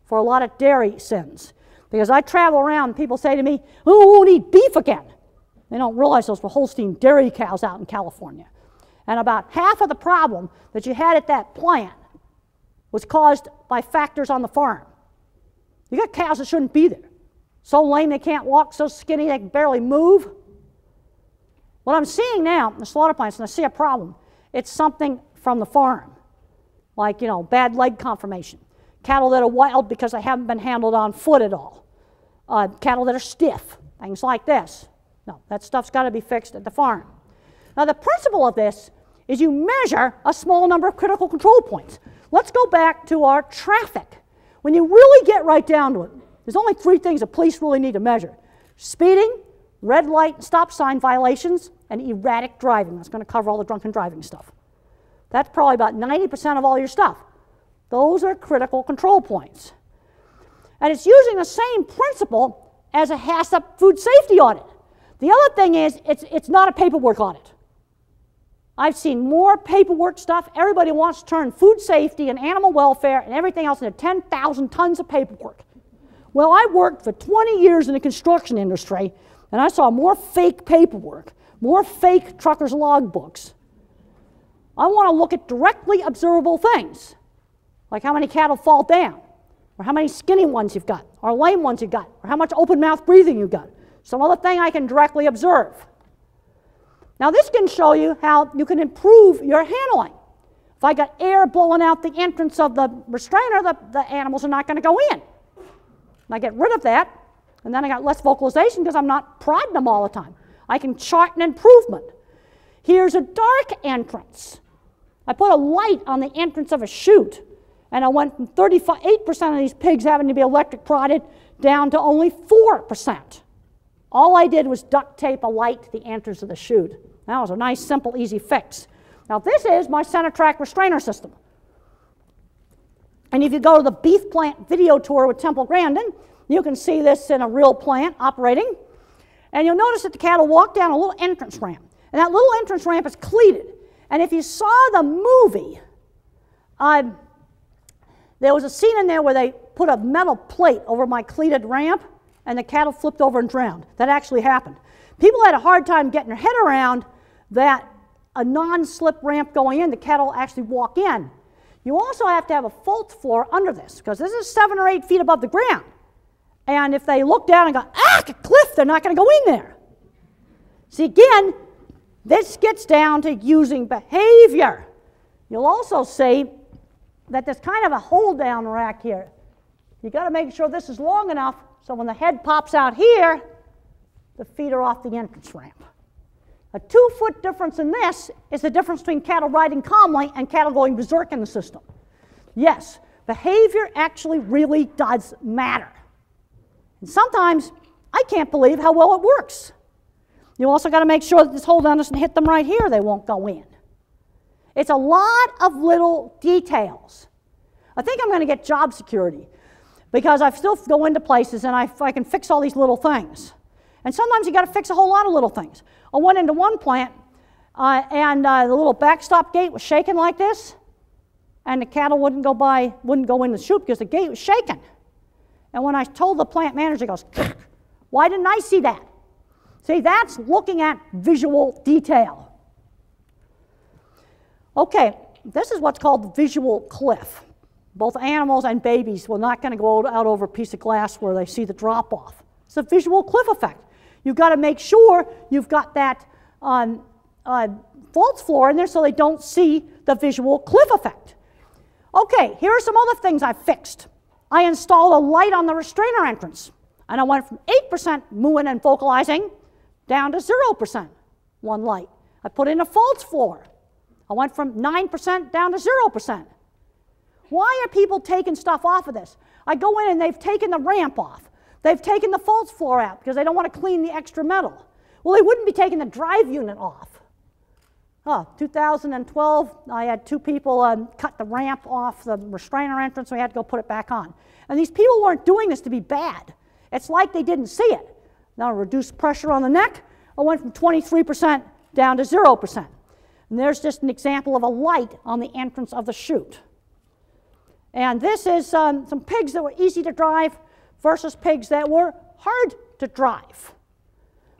for a lot of dairy sins. Because I travel around, and people say to me, "Who won't eat beef again?" They don't realize those were Holstein dairy cows out in California. And about half of the problem that you had at that plant was caused by factors on the farm. You got cows that shouldn't be there. So lame they can't walk, so skinny they can barely move. What I'm seeing now in the slaughter plants, and I see a problem, it's something from the farm, like, you know, bad leg conformation cattle that are wild because they haven't been handled on foot at all, uh, cattle that are stiff, things like this. No, that stuff's got to be fixed at the farm. Now, the principle of this is you measure a small number of critical control points. Let's go back to our traffic. When you really get right down to it, there's only three things the police really need to measure speeding, red light stop sign violations, and erratic driving. That's going to cover all the drunken driving stuff. That's probably about 90% of all your stuff. Those are critical control points. And it's using the same principle as a HACCP food safety audit. The other thing is, it's, it's not a paperwork audit. I've seen more paperwork stuff. Everybody wants to turn food safety and animal welfare and everything else into 10,000 tons of paperwork. Well, I worked for 20 years in the construction industry, and I saw more fake paperwork, more fake truckers' logbooks. I want to look at directly observable things, like how many cattle fall down, or how many skinny ones you've got, or lame ones you've got, or how much open mouth breathing you've got. Some other thing I can directly observe. Now this can show you how you can improve your handling. If I got air blowing out the entrance of the restrainer, the, the animals are not going to go in. And I get rid of that, and then I got less vocalization because I'm not prodding them all the time. I can chart an improvement. Here's a dark entrance. I put a light on the entrance of a chute, and I went from 38% of these pigs having to be electric prodded down to only 4%. All I did was duct tape a light to the entrance of the chute. That was a nice, simple, easy fix. Now this is my center track restrainer system. And if you go to the beef plant video tour with Temple Grandin, you can see this in a real plant operating. And you'll notice that the cattle walk down a little entrance ramp. And that little entrance ramp is cleated. And if you saw the movie, uh, there was a scene in there where they put a metal plate over my cleated ramp and the cattle flipped over and drowned. That actually happened. People had a hard time getting their head around that a non-slip ramp going in, the cattle actually walk in. You also have to have a false floor under this because this is seven or eight feet above the ground. And if they look down and go, ah, a cliff, they're not going to go in there. See, again, this gets down to using behavior. You'll also see that there's kind of a hold down rack here. You got to make sure this is long enough so when the head pops out here, the feet are off the entrance ramp. A two foot difference in this is the difference between cattle riding calmly and cattle going berserk in the system. Yes, behavior actually really does matter. And sometimes I can't believe how well it works. You also got to make sure that this hold down doesn't hit them right here, they won't go in. It's a lot of little details. I think I'm going to get job security because I still go into places and I, I can fix all these little things. And sometimes you got to fix a whole lot of little things. I went into one plant uh, and uh, the little backstop gate was shaking like this, and the cattle wouldn't go by, wouldn't go in the chute because the gate was shaking. And when I told the plant manager, he goes, "Why didn't I see that?" See, that's looking at visual detail. Okay, this is what's called the visual cliff. Both animals and babies were not going to go out over a piece of glass where they see the drop off. It's a visual cliff effect. You've got to make sure you've got that um, uh, false floor in there so they don't see the visual cliff effect. Okay, here are some other things I fixed. I installed a light on the restrainer entrance, and I went from 8% mooing and vocalizing down to 0%, one light. I put in a false floor. I went from 9% down to 0%. Why are people taking stuff off of this? I go in and they've taken the ramp off. They've taken the false floor out because they don't want to clean the extra metal. Well, they wouldn't be taking the drive unit off. Oh, 2012, I had two people um, cut the ramp off the restrainer entrance, we had to go put it back on. And these people weren't doing this to be bad. It's like they didn't see it. Now, reduced pressure on the neck, I went from 23% down to 0%. And there's just an example of a light on the entrance of the chute. And this is um, some pigs that were easy to drive versus pigs that were hard to drive.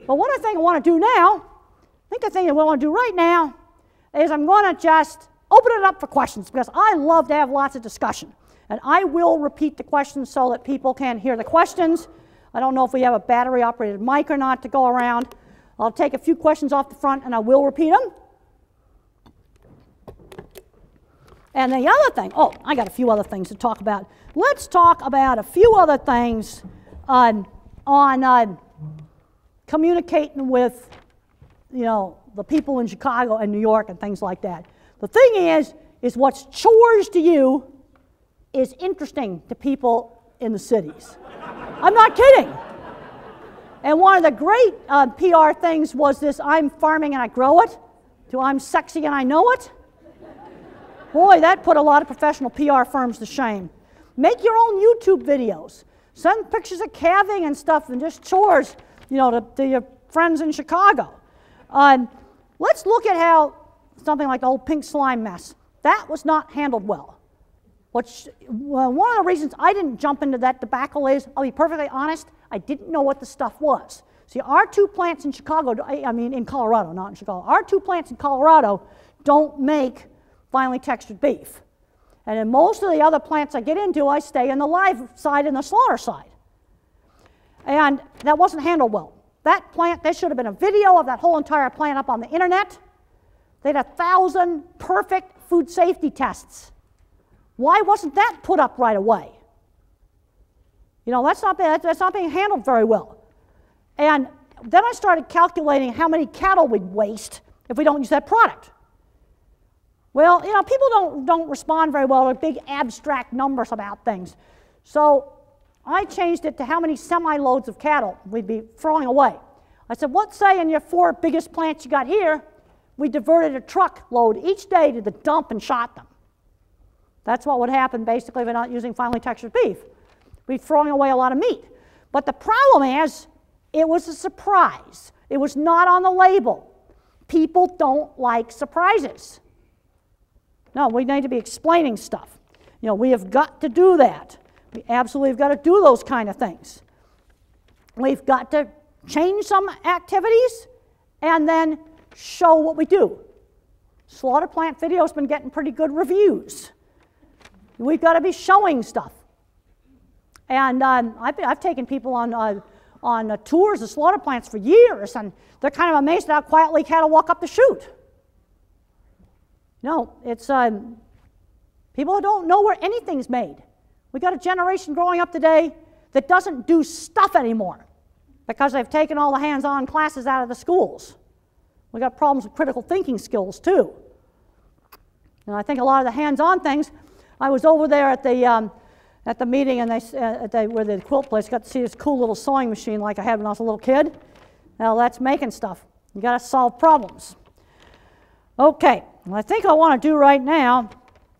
But what I think I want to do now, I think the thing that I want to do right now is I'm going to just open it up for questions because I love to have lots of discussion. And I will repeat the questions so that people can hear the questions. I don't know if we have a battery operated mic or not to go around. I'll take a few questions off the front and I will repeat them. And the other thing, oh, I got a few other things to talk about. Let's talk about a few other things on, on uh, communicating with, you know, the people in Chicago and New York and things like that. The thing is, is what's chores to you is interesting to people in the cities. I'm not kidding. And one of the great uh, PR things was this I'm farming and I grow it, to I'm sexy and I know it. Boy, that put a lot of professional PR firms to shame. Make your own YouTube videos. Send pictures of calving and stuff and just chores, you know, to, to your friends in Chicago. Um, let's look at how something like the old pink slime mess, that was not handled well. Which, well, one of the reasons I didn't jump into that debacle is, I'll be perfectly honest, I didn't know what the stuff was. See, our two plants in Chicago, I mean in Colorado, not in Chicago, our two plants in Colorado don't make finely textured beef. And in most of the other plants I get into, I stay in the live side and the slaughter side. And that wasn't handled well. That plant, there should have been a video of that whole entire plant up on the internet. They had a thousand perfect food safety tests. Why wasn't that put up right away? You know, that's not, that's not being handled very well. And then I started calculating how many cattle we'd waste if we don't use that product. Well, you know, people don't, don't respond very well to big abstract numbers about things. So I changed it to how many semi loads of cattle we'd be throwing away. I said, let's say in your four biggest plants you got here, we diverted a truck load each day to the dump and shot them. That's what would happen basically if we're not using finely textured beef. We'd be throwing away a lot of meat. But the problem is, it was a surprise. It was not on the label. People don't like surprises. No, we need to be explaining stuff. You know, we have got to do that. We absolutely have got to do those kind of things. We've got to change some activities and then show what we do. Slaughter plant video's been getting pretty good reviews. We've got to be showing stuff. And um, I've, been, I've, taken people on, uh, on uh, tours of slaughter plants for years, and they're kind of amazed at how quietly cattle walk up the chute. No, it's um, people who don't know where anything's made. We got a generation growing up today that doesn't do stuff anymore because they've taken all the hands-on classes out of the schools. We got problems with critical thinking skills too. And I think a lot of the hands-on things. I was over there at the um, at the meeting, and they uh, at the, where the quilt place got to see this cool little sewing machine like I had when I was a little kid. Now that's making stuff. You got to solve problems. Okay, what I think I want to do right now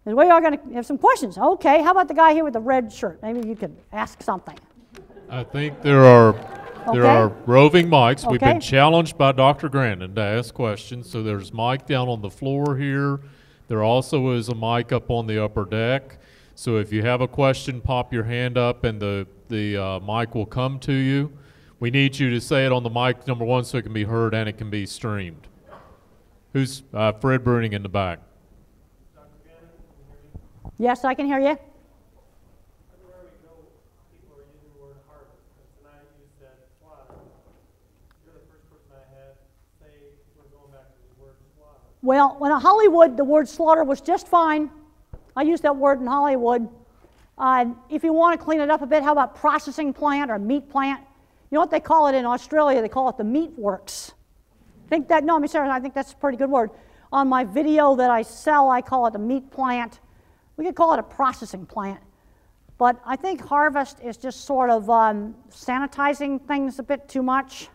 is we are going to have some questions. Okay, how about the guy here with the red shirt? Maybe you could ask something. I think there are there Okay. are roving mics. We've been challenged by Dr. Grandin to ask questions. So there's mic down on the floor here. There also is a mic up on the upper deck. So if you have a question, pop your hand up and the, the uh, mic will come to you. We need you to say it on the mic, number one, so it can be heard and it can be streamed. Who's uh, Fred Bruning in the back? Yes, I can hear you. Well, when in Hollywood, the word slaughter was just fine. I used that word in Hollywood. Uh, if you want to clean it up a bit, how about processing plant or meat plant? You know what they call it in Australia? They call it the meat works. Think that, no, I'm serious, I think that's a pretty good word. On my video that I sell, I call it a meat plant. We could call it a processing plant. But I think harvest is just sort of um, sanitizing things a bit too much.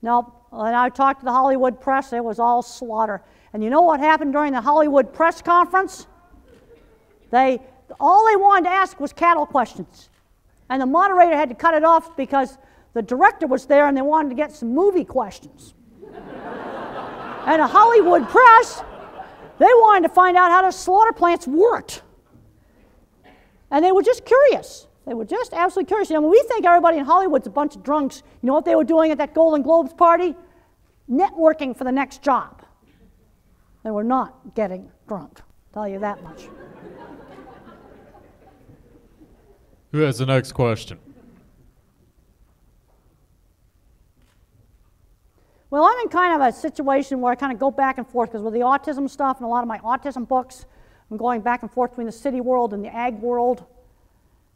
No, when I talked to the Hollywood press, it was all slaughter. And you know what happened during the Hollywood press conference? They, all they wanted to ask was cattle questions. And the moderator had to cut it off because the director was there and they wanted to get some movie questions. and a Hollywood press, they wanted to find out how the slaughter plants worked. And they were just curious. They were just absolutely curious. You know, when we think everybody in Hollywood's a bunch of drunks, you know what they were doing at that Golden Globes party? Networking for the next job. They were not getting drunk, tell you that much. Who has the next question? Well, I'm in kind of a situation where I kind of go back and forth because with the autism stuff and a lot of my autism books, I'm going back and forth between the city world and the ag world.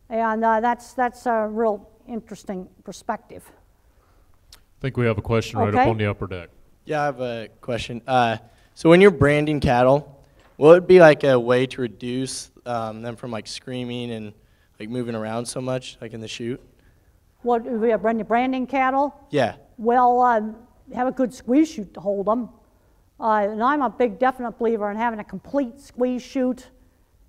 And uh, that's, that's a real interesting perspective. I think we have a question right up on the upper deck. Yeah, I have a question. Uh, so when you're branding cattle, what would be like a way to reduce um, them from like screaming and like moving around so much, like in the chute? What, we have brand- branding cattle? Yeah. Well, um, have a good squeeze chute to hold them. Uh, and I'm a big definite believer in having a complete squeeze chute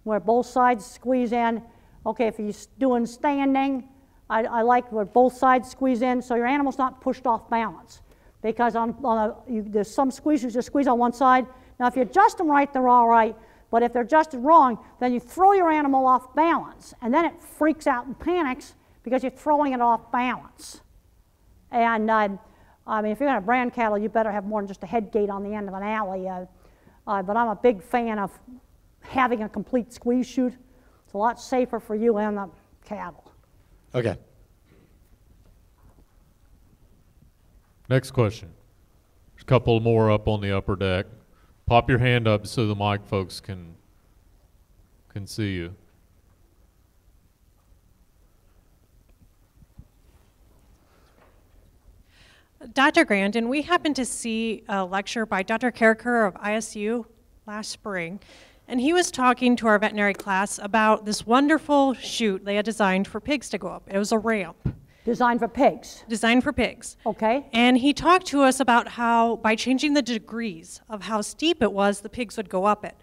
where both sides squeeze in. Okay, if you're doing standing, I, I like where both sides squeeze in so your animal's not pushed off balance. Because on, on a, you, there's some squeezers just squeeze on one side. Now, if you adjust them right, they're all right. But if they're adjusted wrong, then you throw your animal off balance. And then it freaks out and panics because you're throwing it off balance. And uh, I mean, if you're going to brand cattle, you better have more than just a head gate on the end of an alley. Uh, uh, but I'm a big fan of having a complete squeeze chute. It's a lot safer for you and the cattle. Okay. Next question. There's a couple more up on the upper deck. Pop your hand up so the mic folks can can see you. Dr. Grandin, we happened to see a lecture by Dr. Karriker of ISU last spring, and he was talking to our veterinary class about this wonderful chute they had designed for pigs to go up. It was a ramp Designed for pigs. designed for pigs. Okay? And he talked to us about how, by changing the degrees of how steep it was, the pigs would go up it.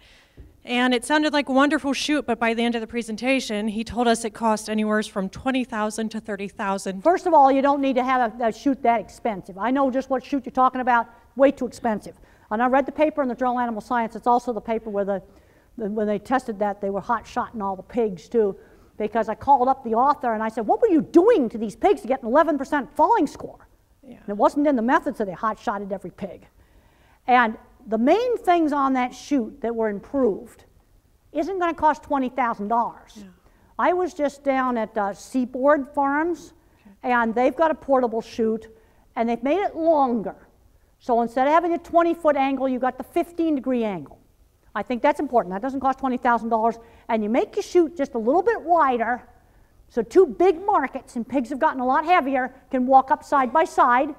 And it sounded like a wonderful chute, but by the end of the presentation, he told us it cost anywhere from 20000 to 30000 First of all, you don't need to have a, a chute that expensive. I know just what chute you're talking about, way too expensive. And I read the paper in the Journal of Animal Science. It's also the paper where the, the when they tested that, they were hot shotting all the pigs too. Because I called up the author and I said, What were you doing to these pigs to get an 11% falling score? Yeah. And it wasn't in the methods that they hot shotted every pig. And the main things on that chute that were improved isn't going to cost $20,000. I was just down at uh, Seaboard Farms, and they've got a portable chute, and they've made it longer. So instead of having a 20 foot angle, you've got the 15 degree angle. I think that's important. That doesn't cost $20,000. And you make your chute just a little bit wider, so two big markets, and pigs have gotten a lot heavier, can walk up side by side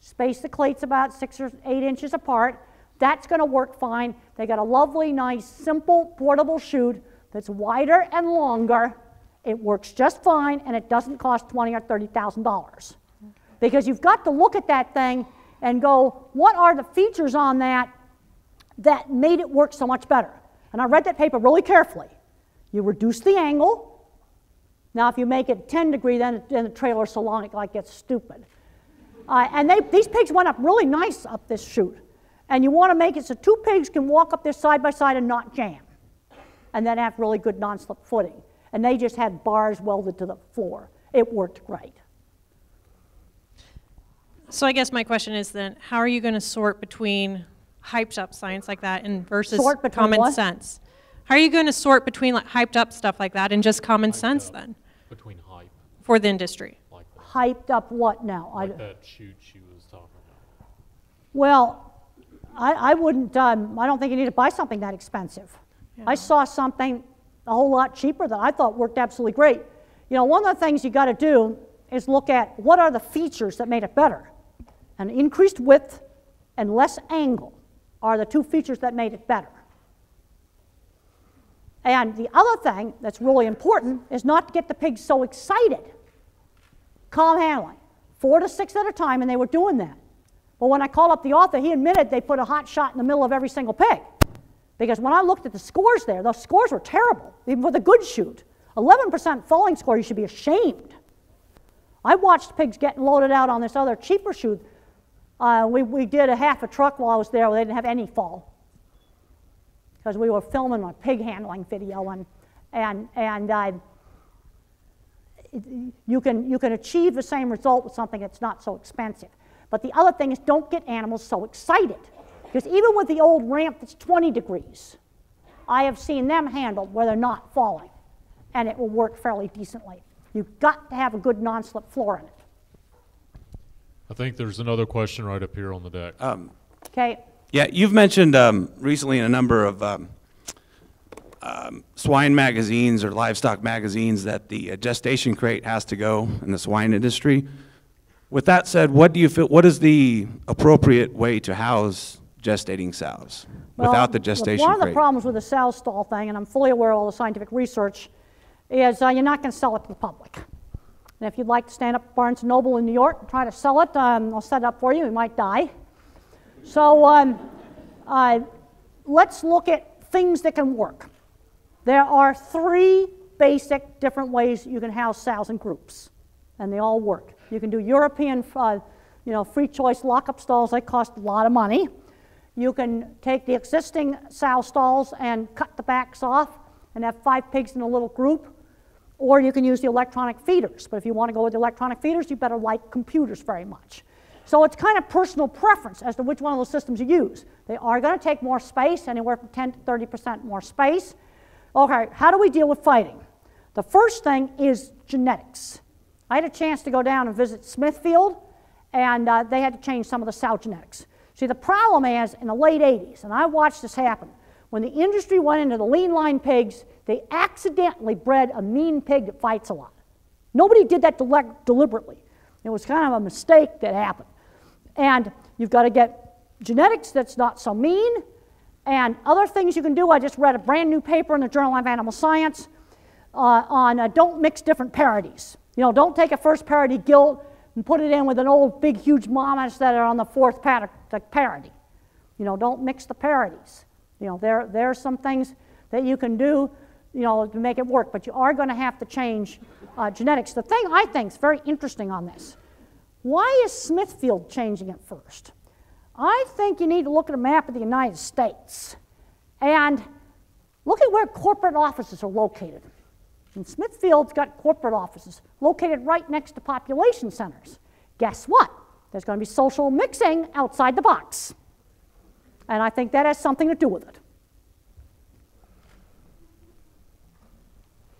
space the cleats about six or eight inches apart. That's going to work fine. They got a lovely, nice, simple, portable chute that's wider and longer. It works just fine, and it doesn't cost twenty or thirty thousand dollars. Because you've got to look at that thing and go, what are the features on that that made it work so much better? And I read that paper really carefully. You reduce the angle. Now, if you make it 10 degree, then, then the long it like gets stupid. Uh, and they, these pigs went up really nice up this chute. And you want to make it so two pigs can walk up there side by side and not jam. And then have really good non slip footing. And they just had bars welded to the floor. It worked great. So I guess my question is then, how are you going to sort between hyped up science like that and versus Sort between common what? sense? How are you going to sort between like hyped up stuff like that and just common sense then Between hype, for the industry? like that, Hyped up what now? I, like that chute she was talking about. well, I, I wouldn't, um, I don't think you need to buy something that expensive. I saw something a whole lot cheaper that I thought worked absolutely great. You know, one of the things you got to do is look at what are the features that made it better. And increased width and less angle are the two features that made it better. And the other thing that's really important is not to get the pigs so excited. Calm handling, four to six at a time, and they were doing that. But when I called up the author, he admitted they put a hot shot in the middle of every single pig. Because when I looked at the scores there, those scores were terrible, even for the good chute. 11% falling score, you should be ashamed. I watched pigs getting loaded out on this other cheaper chute. Uh, we, we did a half a truck while I was there they didn't have any fall. Because we were filming a pig handling video, and, and, and uh, you, can, you can achieve the same result with something that's not so expensive. But the other thing is don't get animals so excited. Because even with the old ramp that's 20 degrees, I have seen them handled where they're not falling, and it will work fairly decently. You've got to have a good non slip floor in it. I think there's another question right up here on the deck. Okay? Yeah, you've mentioned um, recently in a number of um, um, swine magazines or livestock magazines that the uh, gestation crate has to go in the swine industry. With that said, what do you feel? What is the appropriate way to house gestating sows Well, without the gestation One of the crate? problems with the sow stall thing, and I'm fully aware of all the scientific research, is uh, you're not going to sell it to the public. And if you'd like to stand up at Barnes & Noble in New York and try to sell it, um, I'll set it up for you. You might die. So um, uh, let's look at things that can work. There are three basic different ways you can house sows in groups, and they all work. You can do European, uh, you know, free choice lockup stalls. They cost a lot of money. You can take the existing sow stalls and cut the backs off and have five pigs in a little group. Or you can use the electronic feeders. But if you want to go with the electronic feeders, you better like computers very much. So it's kind of personal preference as to which one of those systems you use. They are going to take more space, anywhere from 10 to 30% more space. Okay, how do we deal with fighting? The first thing is genetics. I had a chance to go down and visit Smithfield, and uh, they had to change some of the sow genetics. See, the problem is in the late 80s, and I watched this happen, when the industry went into the lean line pigs, they accidentally bred a mean pig that fights a lot. Nobody did that deli- deliberately. It was kind of a mistake that happened. And you've got to get genetics that's not so mean, and other things you can do. I just read a brand new paper in the Journal of Animal Science uh, on uh, don't mix different parities. You know, don't take a first parity gilt and put it in with an old, big, huge mammoths that are on the fourth parity. You know, don't mix the parities. You know, there, there are some things that you can do, you know, to make it work, but you are going to have to change uh, genetics. The thing I think is very interesting on this, why is Smithfield changing it first? I think you need to look at a map of the United States and look at where corporate offices are located. And Smithfield's got corporate offices located right next to population centers. Guess what? There's going to be social mixing outside the box. And I think that has something to do with it.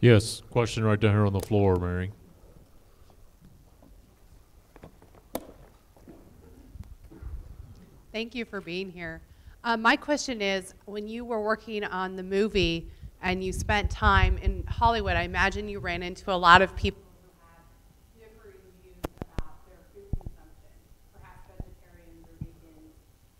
Yes, question right down here on the floor, Mary. Thank you for being here. Um, my question is when you were working on the movie and you spent time in Hollywood, I imagine you ran into a lot of people who had differing views about their food consumption, perhaps vegetarians or vegans.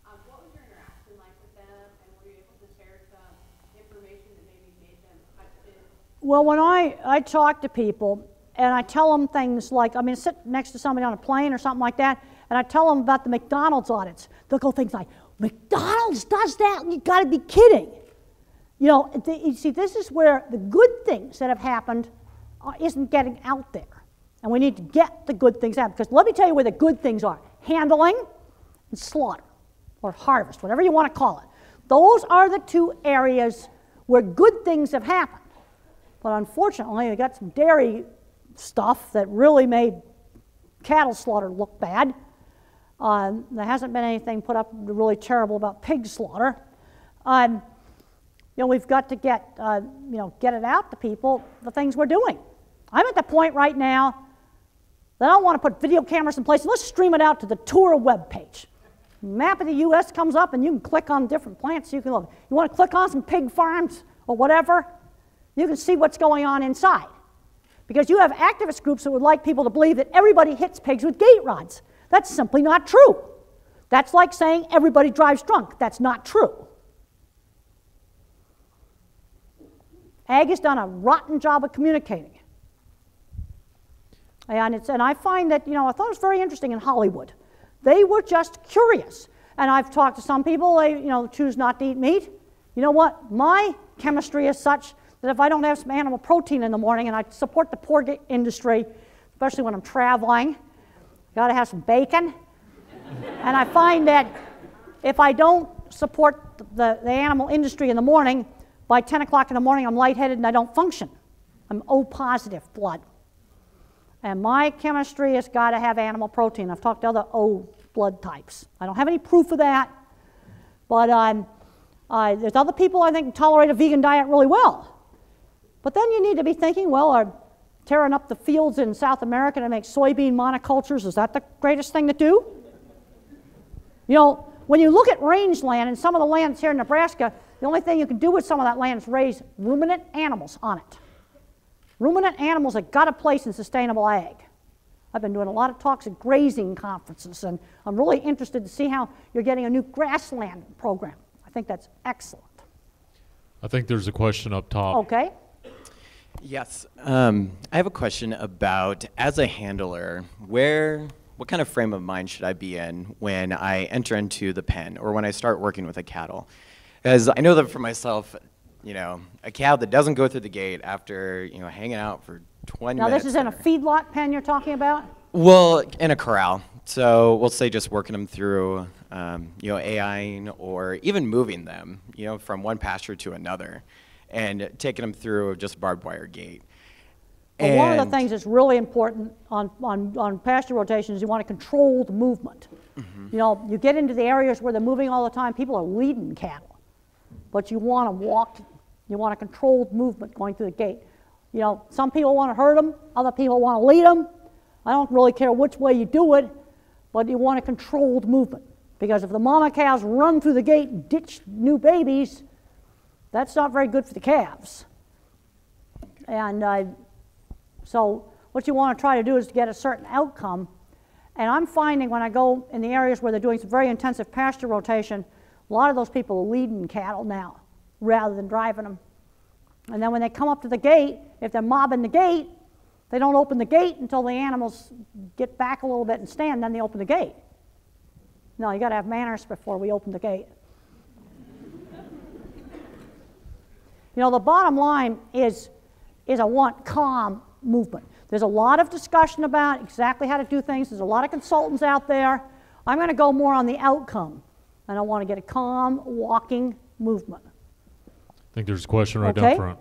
Um, what was your interaction like with them, and were you able to share some information that maybe made them question? Well, when I, I talk to people and I tell them things like, I mean, sit next to somebody on a plane or something like that, and I tell them about the McDonald's audits, they'll go things like, McDonald's does that? You got to be kidding. You know, you see, this is where the good things that have happened uh, isn't getting out there. And we need to get the good things out. Because let me tell you where the good things are handling and slaughter, or harvest, whatever you want to call it. Those are the two areas where good things have happened. But unfortunately, we got some dairy stuff that really made cattle slaughter look bad. Um, there hasn't been anything put up really terrible about pig slaughter. Um, you know, we've got to get, uh, you know, get it out to people, the things we're doing. I'm at the point right now that I want to put video cameras in place. Let's stream it out to the tour web page. Map of the U.S. comes up, and you can click on different plants. You can look. You want to click on some pig farms or whatever, you can see what's going on inside. Because you have activist groups that would like people to believe that everybody hits pigs with gate rods. That's simply not true. That's like saying everybody drives drunk. That's not true. Ag has done a rotten job of communicating. And, it's, and I find that, you know, I thought it was very interesting in Hollywood. They were just curious. And I've talked to some people, they, you know, choose not to eat meat. You know what? My chemistry is such that if I don't have some animal protein in the morning, and I support the pork industry, especially when I'm traveling, got to have some bacon. and I find that if I don't support the, the animal industry in the morning, by 10 o'clock in the morning, I'm lightheaded and I don't function. I'm O positive blood. And my chemistry has got to have animal protein. I've talked to other O blood types. I don't have any proof of that, but um, uh, there's other people I think tolerate a vegan diet really well. But then you need to be thinking, well, are tearing up the fields in South America to make soybean monocultures, is that the greatest thing to do? You know, when you look at rangeland and some of the lands here in Nebraska, the only thing you can do with some of that land is raise ruminant animals on it. Ruminant animals have got a place in sustainable ag. I've been doing a lot of talks at grazing conferences, and I'm really interested to see how you're getting a new grassland program. I think that's excellent. I think there's a question up top. Okay? Yes. Um, I have a question about, as a handler, where, what kind of frame of mind should I be in when I enter into the pen or when I start working with a cattle? As I know that for myself, you know, a cow that doesn't go through the gate after, you know, hanging out for 20 Now, minutes. this is in a feedlot pen you're talking about? Well, in a corral. So we'll say just working them through, um, you know, AIing or even moving them, you know, from one pasture to another, and taking them through just barbed wire gate. But one of the things that's really important on, on, on pasture rotation is you want to control the movement. Mm-hmm. You know, you get into the areas where they're moving all the time, people are leading cattle. But you want to walk, you want a controlled movement going through the gate. You know, some people want to herd them, other people want to lead them. I don't really care which way you do it, but you want a controlled movement. Because if the mama cows run through the gate and ditch new babies, that's not very good for the calves. And uh, so what you want to try to do is to get a certain outcome. And I'm finding when I go in the areas where they're doing some very intensive pasture rotation, a lot of those people are leading cattle now rather than driving them. And then when they come up to the gate, if they're mobbing the gate, they don't open the gate until the animals get back a little bit and stand, then they open the gate. No, you got to have manners before we open the gate. You know, the bottom line is, is I want calm movement. There's a lot of discussion about exactly how to do things. There's a lot of consultants out there. I'm going to go more on the outcome, and I want to get a calm walking movement. I think there's a question right Okay. down front.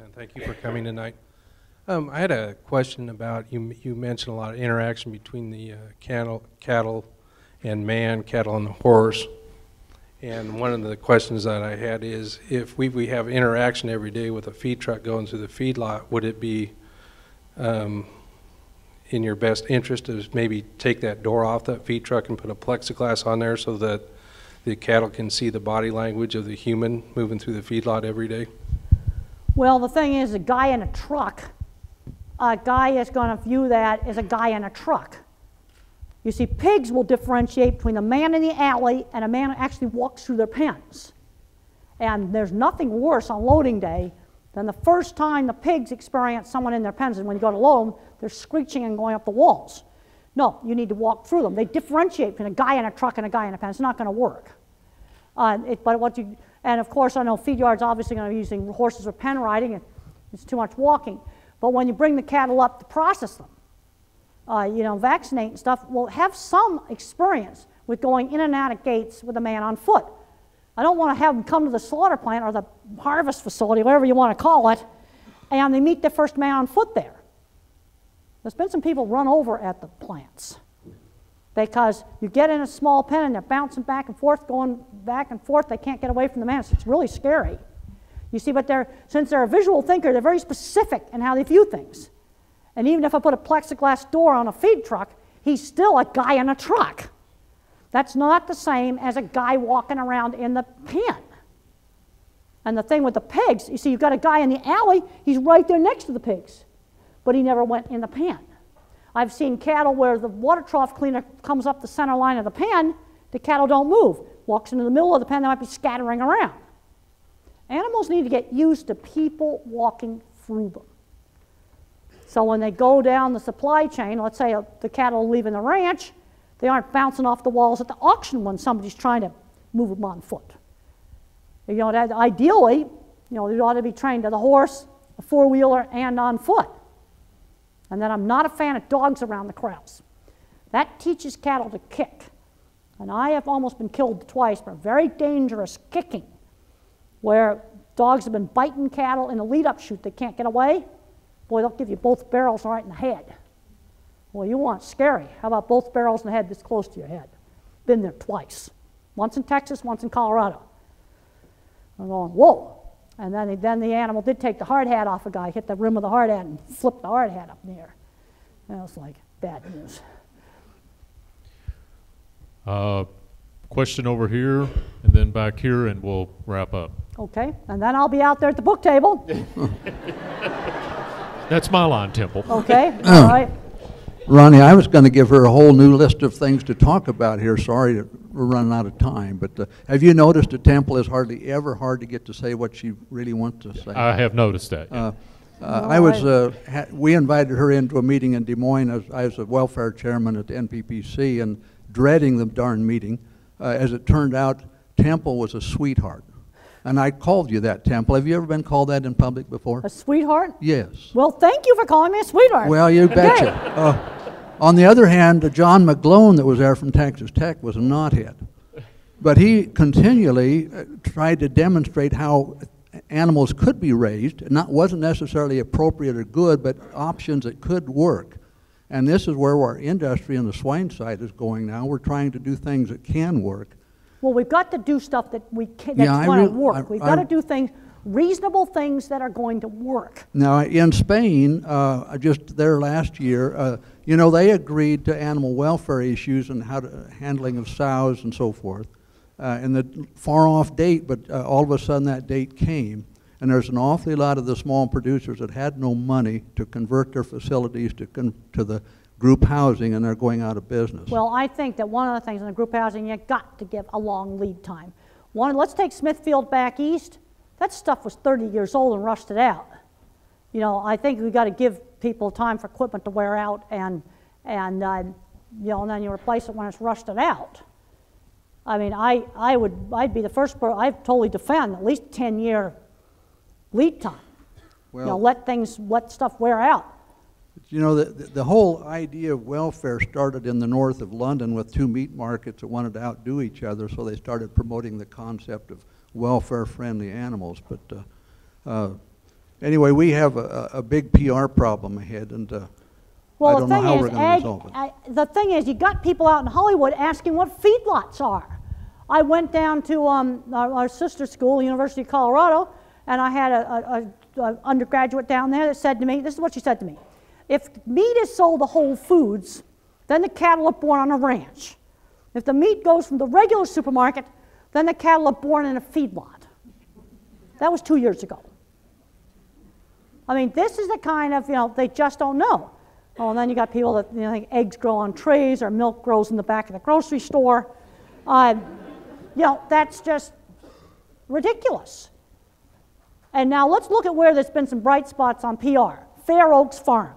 And thank you for coming tonight. Um, I had a question about, you, you mentioned a lot of interaction between the uh, cattle, cattle and man, cattle and the horse. And one of the questions that I had is, if we, we have interaction every day with a feed truck going through the feedlot, would it be um, in your best interest to maybe take that door off that feed truck and put a plexiglass on there so that the cattle can see the body language of the human moving through the feedlot every day? Well, the thing is, a guy in a truck, a guy is going to view that as a guy in a truck. You see, pigs will differentiate between a man in the alley and a man who actually walks through their pens. And there's nothing worse on loading day than the first time the pigs experience someone in their pens, and when you go to load them, they're screeching and going up the walls. No, you need to walk through them. They differentiate between a guy in a truck and a guy in a pen. It's not going to work. Uh, it, but what you, and of course, I know feed yards obviously going to be using horses with pen riding, and it's too much walking. But when you bring the cattle up to process them, uh, you know, vaccinate and stuff, will have some experience with going in and out of gates with a man on foot. I don't want to have them come to the slaughter plant or the harvest facility, whatever you want to call it, and they meet the first man on foot there. There's been some people run over at the plants because you get in a small pen and they're bouncing back and forth, going back and forth. They can't get away from the man. It's really scary. You see, but they're, since they're a visual thinker, they're very specific in how they view things. And even if I put a plexiglass door on a feed truck, he's still a guy in a truck. That's not the same as a guy walking around in the pen. And the thing with the pigs, you see, you've got a guy in the alley, he's right there next to the pigs, but he never went in the pen. I've seen cattle where the water trough cleaner comes up the center line of the pen, the cattle don't move. Walks into the middle of the pen, they might be scattering around. Animals need to get used to people walking through them. So when they go down the supply chain, let's say uh, the cattle leaving the ranch, they aren't bouncing off the walls at the auction when somebody's trying to move them on foot. You know, that ideally, you know, they ought to be trained to the horse, a four wheeler, and on foot. And then I'm not a fan of dogs around the corrals. That teaches cattle to kick. And I have almost been killed twice for very dangerous kicking, where dogs have been biting cattle in a lead up chute, they can't get away. Boy, they'll give you both barrels right in the head. Well, you want scary. How about both barrels in the head this close to your head? Been there twice. Once in Texas, once in Colorado. I'm going, whoa. And then, then the animal did take the hard hat off a guy, hit the rim of the hard hat, and flipped the hard hat up in the air. And it was like bad news. Uh, question over here, and then back here, and we'll wrap up. Okay, and then I'll be out there at the book table. That's my line, Temple. Okay, all right. Ronnie, I was going to give her a whole new list of things to talk about here. Sorry to we're running out of time, but uh, have you noticed that Temple is hardly ever hard to get to say what she really wants to say? I have noticed that. yeah. Uh, uh, I was, uh, ha- we invited her into a meeting in Des Moines, as I was a welfare chairman at the NPPC, and dreading the darn meeting. Uh, As it turned out, Temple was a sweetheart. And I called you that, Temple. Have you ever been called that in public before? A sweetheart? Yes. Well, thank you for calling me a sweetheart. Well, you betcha. On the other hand, uh, John McGlone that was there from Texas Tech was a knothead. But he continually uh, tried to demonstrate how animals could be raised, not, wasn't necessarily appropriate or good, but options that could work. And this is where our industry on the swine side is going now. We're trying to do things that can work. Well, we've got to do stuff that we can, Yeah, that's I going to work. I- We've got to do things, reasonable things that are going to work. Now, in Spain, uh, just there last year, uh, you know, they agreed to animal welfare issues and how to, handling of sows and so forth. Uh, and the far off date, but uh, all of a sudden that date came. And there's an awfully lot of the small producers that had no money to convert their facilities to, con- to the group housing, and they're going out of business. Well, I think that one of the things in the group housing, you've got to give a long lead time. One, let's take Smithfield back east. That stuff was 30 years old and rusted out. You know, I think we got to give people time for equipment to wear out, and and uh, you know, and then you replace it when it's rusted out. I mean, I I would I'd be the first. person, I totally defend at least 10 year lead time. you know, Well- let things let stuff wear out. You know, the the whole idea of welfare started in the north of London with two meat markets that wanted to outdo each other, so they started promoting the concept of welfare-friendly animals. But uh, uh, anyway, we have a, a big PR problem ahead, and uh, I don't know how is, we're going to resolve it. I- the thing is, you got people out in Hollywood asking what feedlots are. I went down to um, our, our sister school, University of Colorado, and I had a, a, a, a undergraduate down there that said to me, "This is what she said to me: If meat is sold to Whole Foods, then the cattle are born on a ranch. If the meat goes from the regular supermarket, then the cattle are born in a feedlot." That was two years ago. I mean, this is the kind of, you know, they just don't know. Oh, and then you got people that you know, think eggs grow on trays or milk grows in the back of the grocery store. Uh, you know, that's just ridiculous. And now let's look at where there's been some bright spots on PR. Fair Oaks Farm,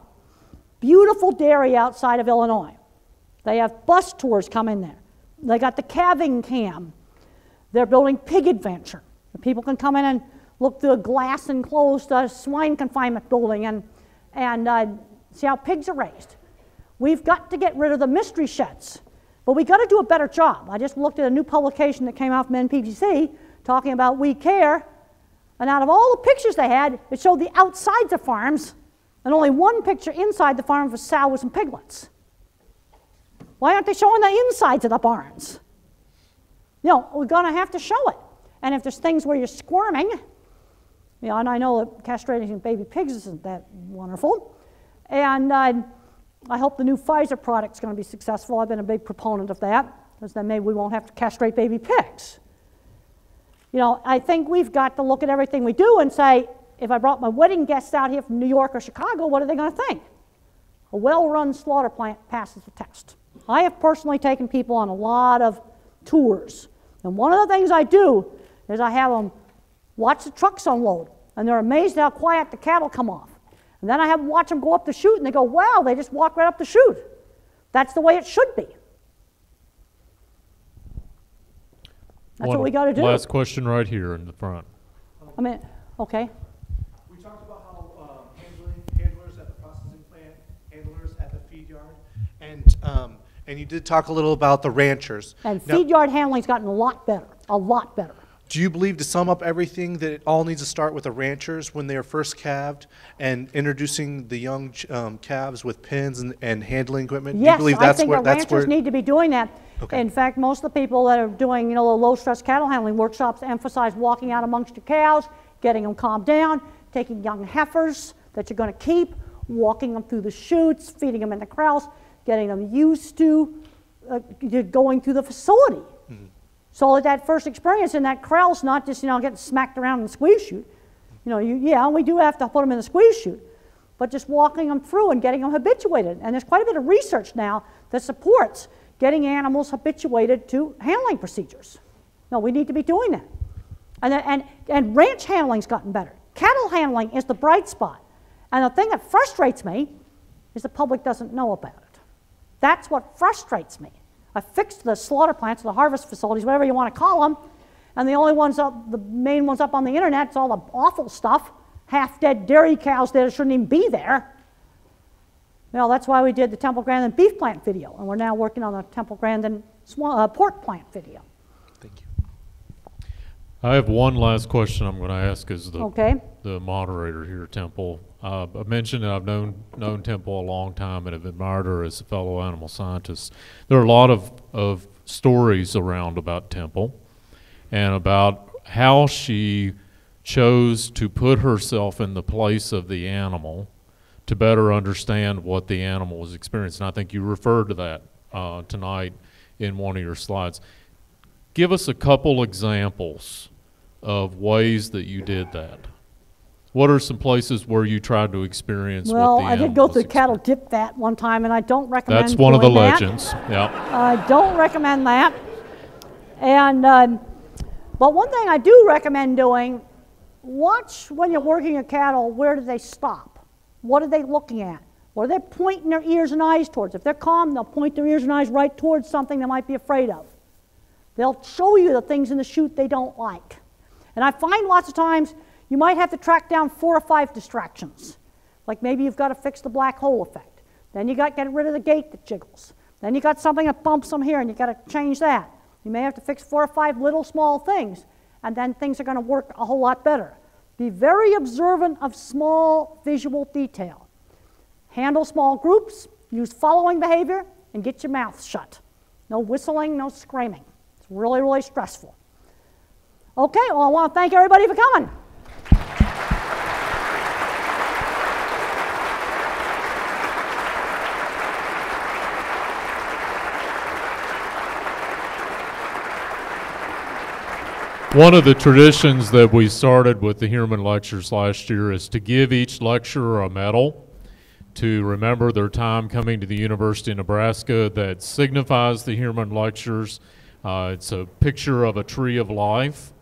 beautiful dairy outside of Illinois. They have bus tours come in there. They got the calving cam. They're building Pig Adventure. People can come in and look through a glass enclosed uh, swine confinement building and, and uh, see how pigs are raised. We've got to get rid of the mystery sheds, but we've got to do a better job. I just looked at a new publication that came out from NPPC talking about We Care, and out of all the pictures they had, it showed the outsides of farms, and only one picture inside the farm for sows and piglets. Why aren't they showing the insides of the barns? You know, we're going to have to show it. And if there's things where you're squirming, you know, and I know that castrating baby pigs isn't that wonderful. And uh, I hope the new Pfizer product's going to be successful. I've been a big proponent of that, because then maybe we won't have to castrate baby pigs. You know, I think we've got to look at everything we do and say, if I brought my wedding guests out here from New York or Chicago, what are they going to think? A well run slaughter plant passes the test. I have personally taken people on a lot of tours. And one of the things I do is I have them watch the trucks unload, and they're amazed how quiet the cattle come off. And then I have them watch them go up the chute, and they go, wow, they just walk right up the chute. That's the way it should be. That's what we got to do. Last question right here in the front. I mean, okay. We talked about how um, handling, handlers at the processing plant, handlers at the feed yard, and, um, and you did talk a little about the ranchers. And Now, feed yard handling's gotten a lot better, a lot better. Do you believe, to sum up everything, that it all needs to start with the ranchers when they are first calved and introducing the young um, calves with pins and, and handling equipment? Do you Yes, believe I that's think where, the that's where? ranchers need to be doing that. Okay. In fact, most of the people that are doing, you know, the low-stress cattle handling workshops emphasize walking out amongst your cows, getting them calmed down, taking young heifers that you're going to keep, walking them through the chutes, feeding them in the corrals, getting them used to uh, going through the facility. So that that first experience in that corral's not just, you know, getting smacked around in the squeeze chute. You know, you, yeah, we do have to put them in the squeeze chute, but just walking them through and getting them habituated. And there's quite a bit of research now that supports getting animals habituated to handling procedures. No, we need to be doing that. And, and, and ranch handling's gotten better. Cattle handling is the bright spot. And the thing that frustrates me is the public doesn't know about it. That's what frustrates me. I fixed the slaughter plants, the harvest facilities, whatever you want to call them, and the only ones up, the main ones up on the internet, it's all the awful stuff, half-dead dairy cows that shouldn't even be there. Well, that's why we did the Temple Grandin beef plant video, and we're now working on the Temple Grandin uh, pork plant video. Thank you. I have one last question I'm going to ask as the Okay. the moderator here, Temple. Uh, I mentioned that I've known known Temple a long time and have admired her as a fellow animal scientist. There are a lot of, of stories around about Temple and about how she chose to put herself in the place of the animal to better understand what the animal was experiencing. I think you referred to that uh, tonight in one of your slides. Give us a couple examples of ways that you did that. What are some places where you tried to experience Well, I did go through cattle dip that one time, and I don't recommend That's one of the that. legends. Yeah. I don't recommend that. And, um, but one thing I do recommend doing, watch when you're working a cattle, where do they stop? What are they looking at? What are they pointing their ears and eyes towards? If they're calm, they'll point their ears and eyes right towards something they might be afraid of. They'll show you the things in the chute they don't like. And I find lots of times you might have to track down four or five distractions. Like maybe you've got to fix the black hole effect. Then you got to get rid of the gate that jiggles. Then you got something that bumps them here and you got to change that. You may have to fix four or five little small things and then things are going to work a whole lot better. Be very observant of small visual detail. Handle small groups, use following behavior, and get your mouth shut. No whistling, no screaming. It's really, really stressful. Okay, well, I want to thank everybody for coming. One of the traditions that we started with the Heuermann Lectures last year is to give each lecturer a medal to remember their time coming to the University of Nebraska that signifies the Heuermann Lectures. Uh, it's a picture of a tree of life.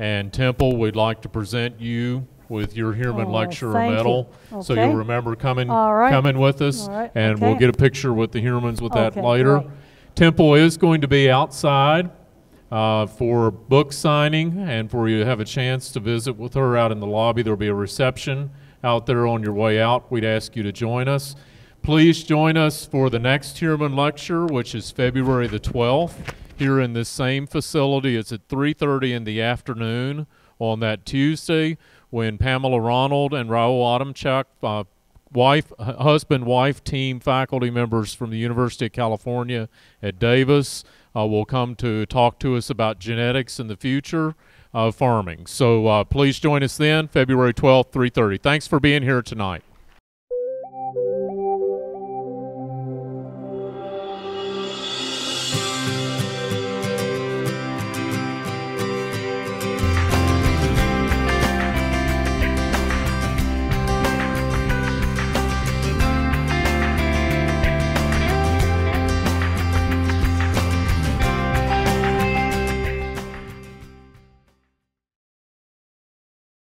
And Temple, we'd like to present you with your Heuermann Oh, Lecturer thank you. medal. So you'll remember coming, right. coming with us. Right, And we'll get a picture with the Heuermanns with that later. great. Temple is going to be outside uh, for book signing and for you to have a chance to visit with her out in the lobby. There'll be a reception out there on your way out. We'd ask you to join us. Please join us for the next Heuermann Lecture, which is February the 12th, here in this same facility. It's at 3:30 in the afternoon on that Tuesday when Pamela Ronald and Raoul Adamchak, uh, wife, husband, wife, team, faculty members from the University of California at Davis will come to talk to us about genetics and the future of farming. So uh, please join us then, February 12th, 3:30. Thanks for being here tonight.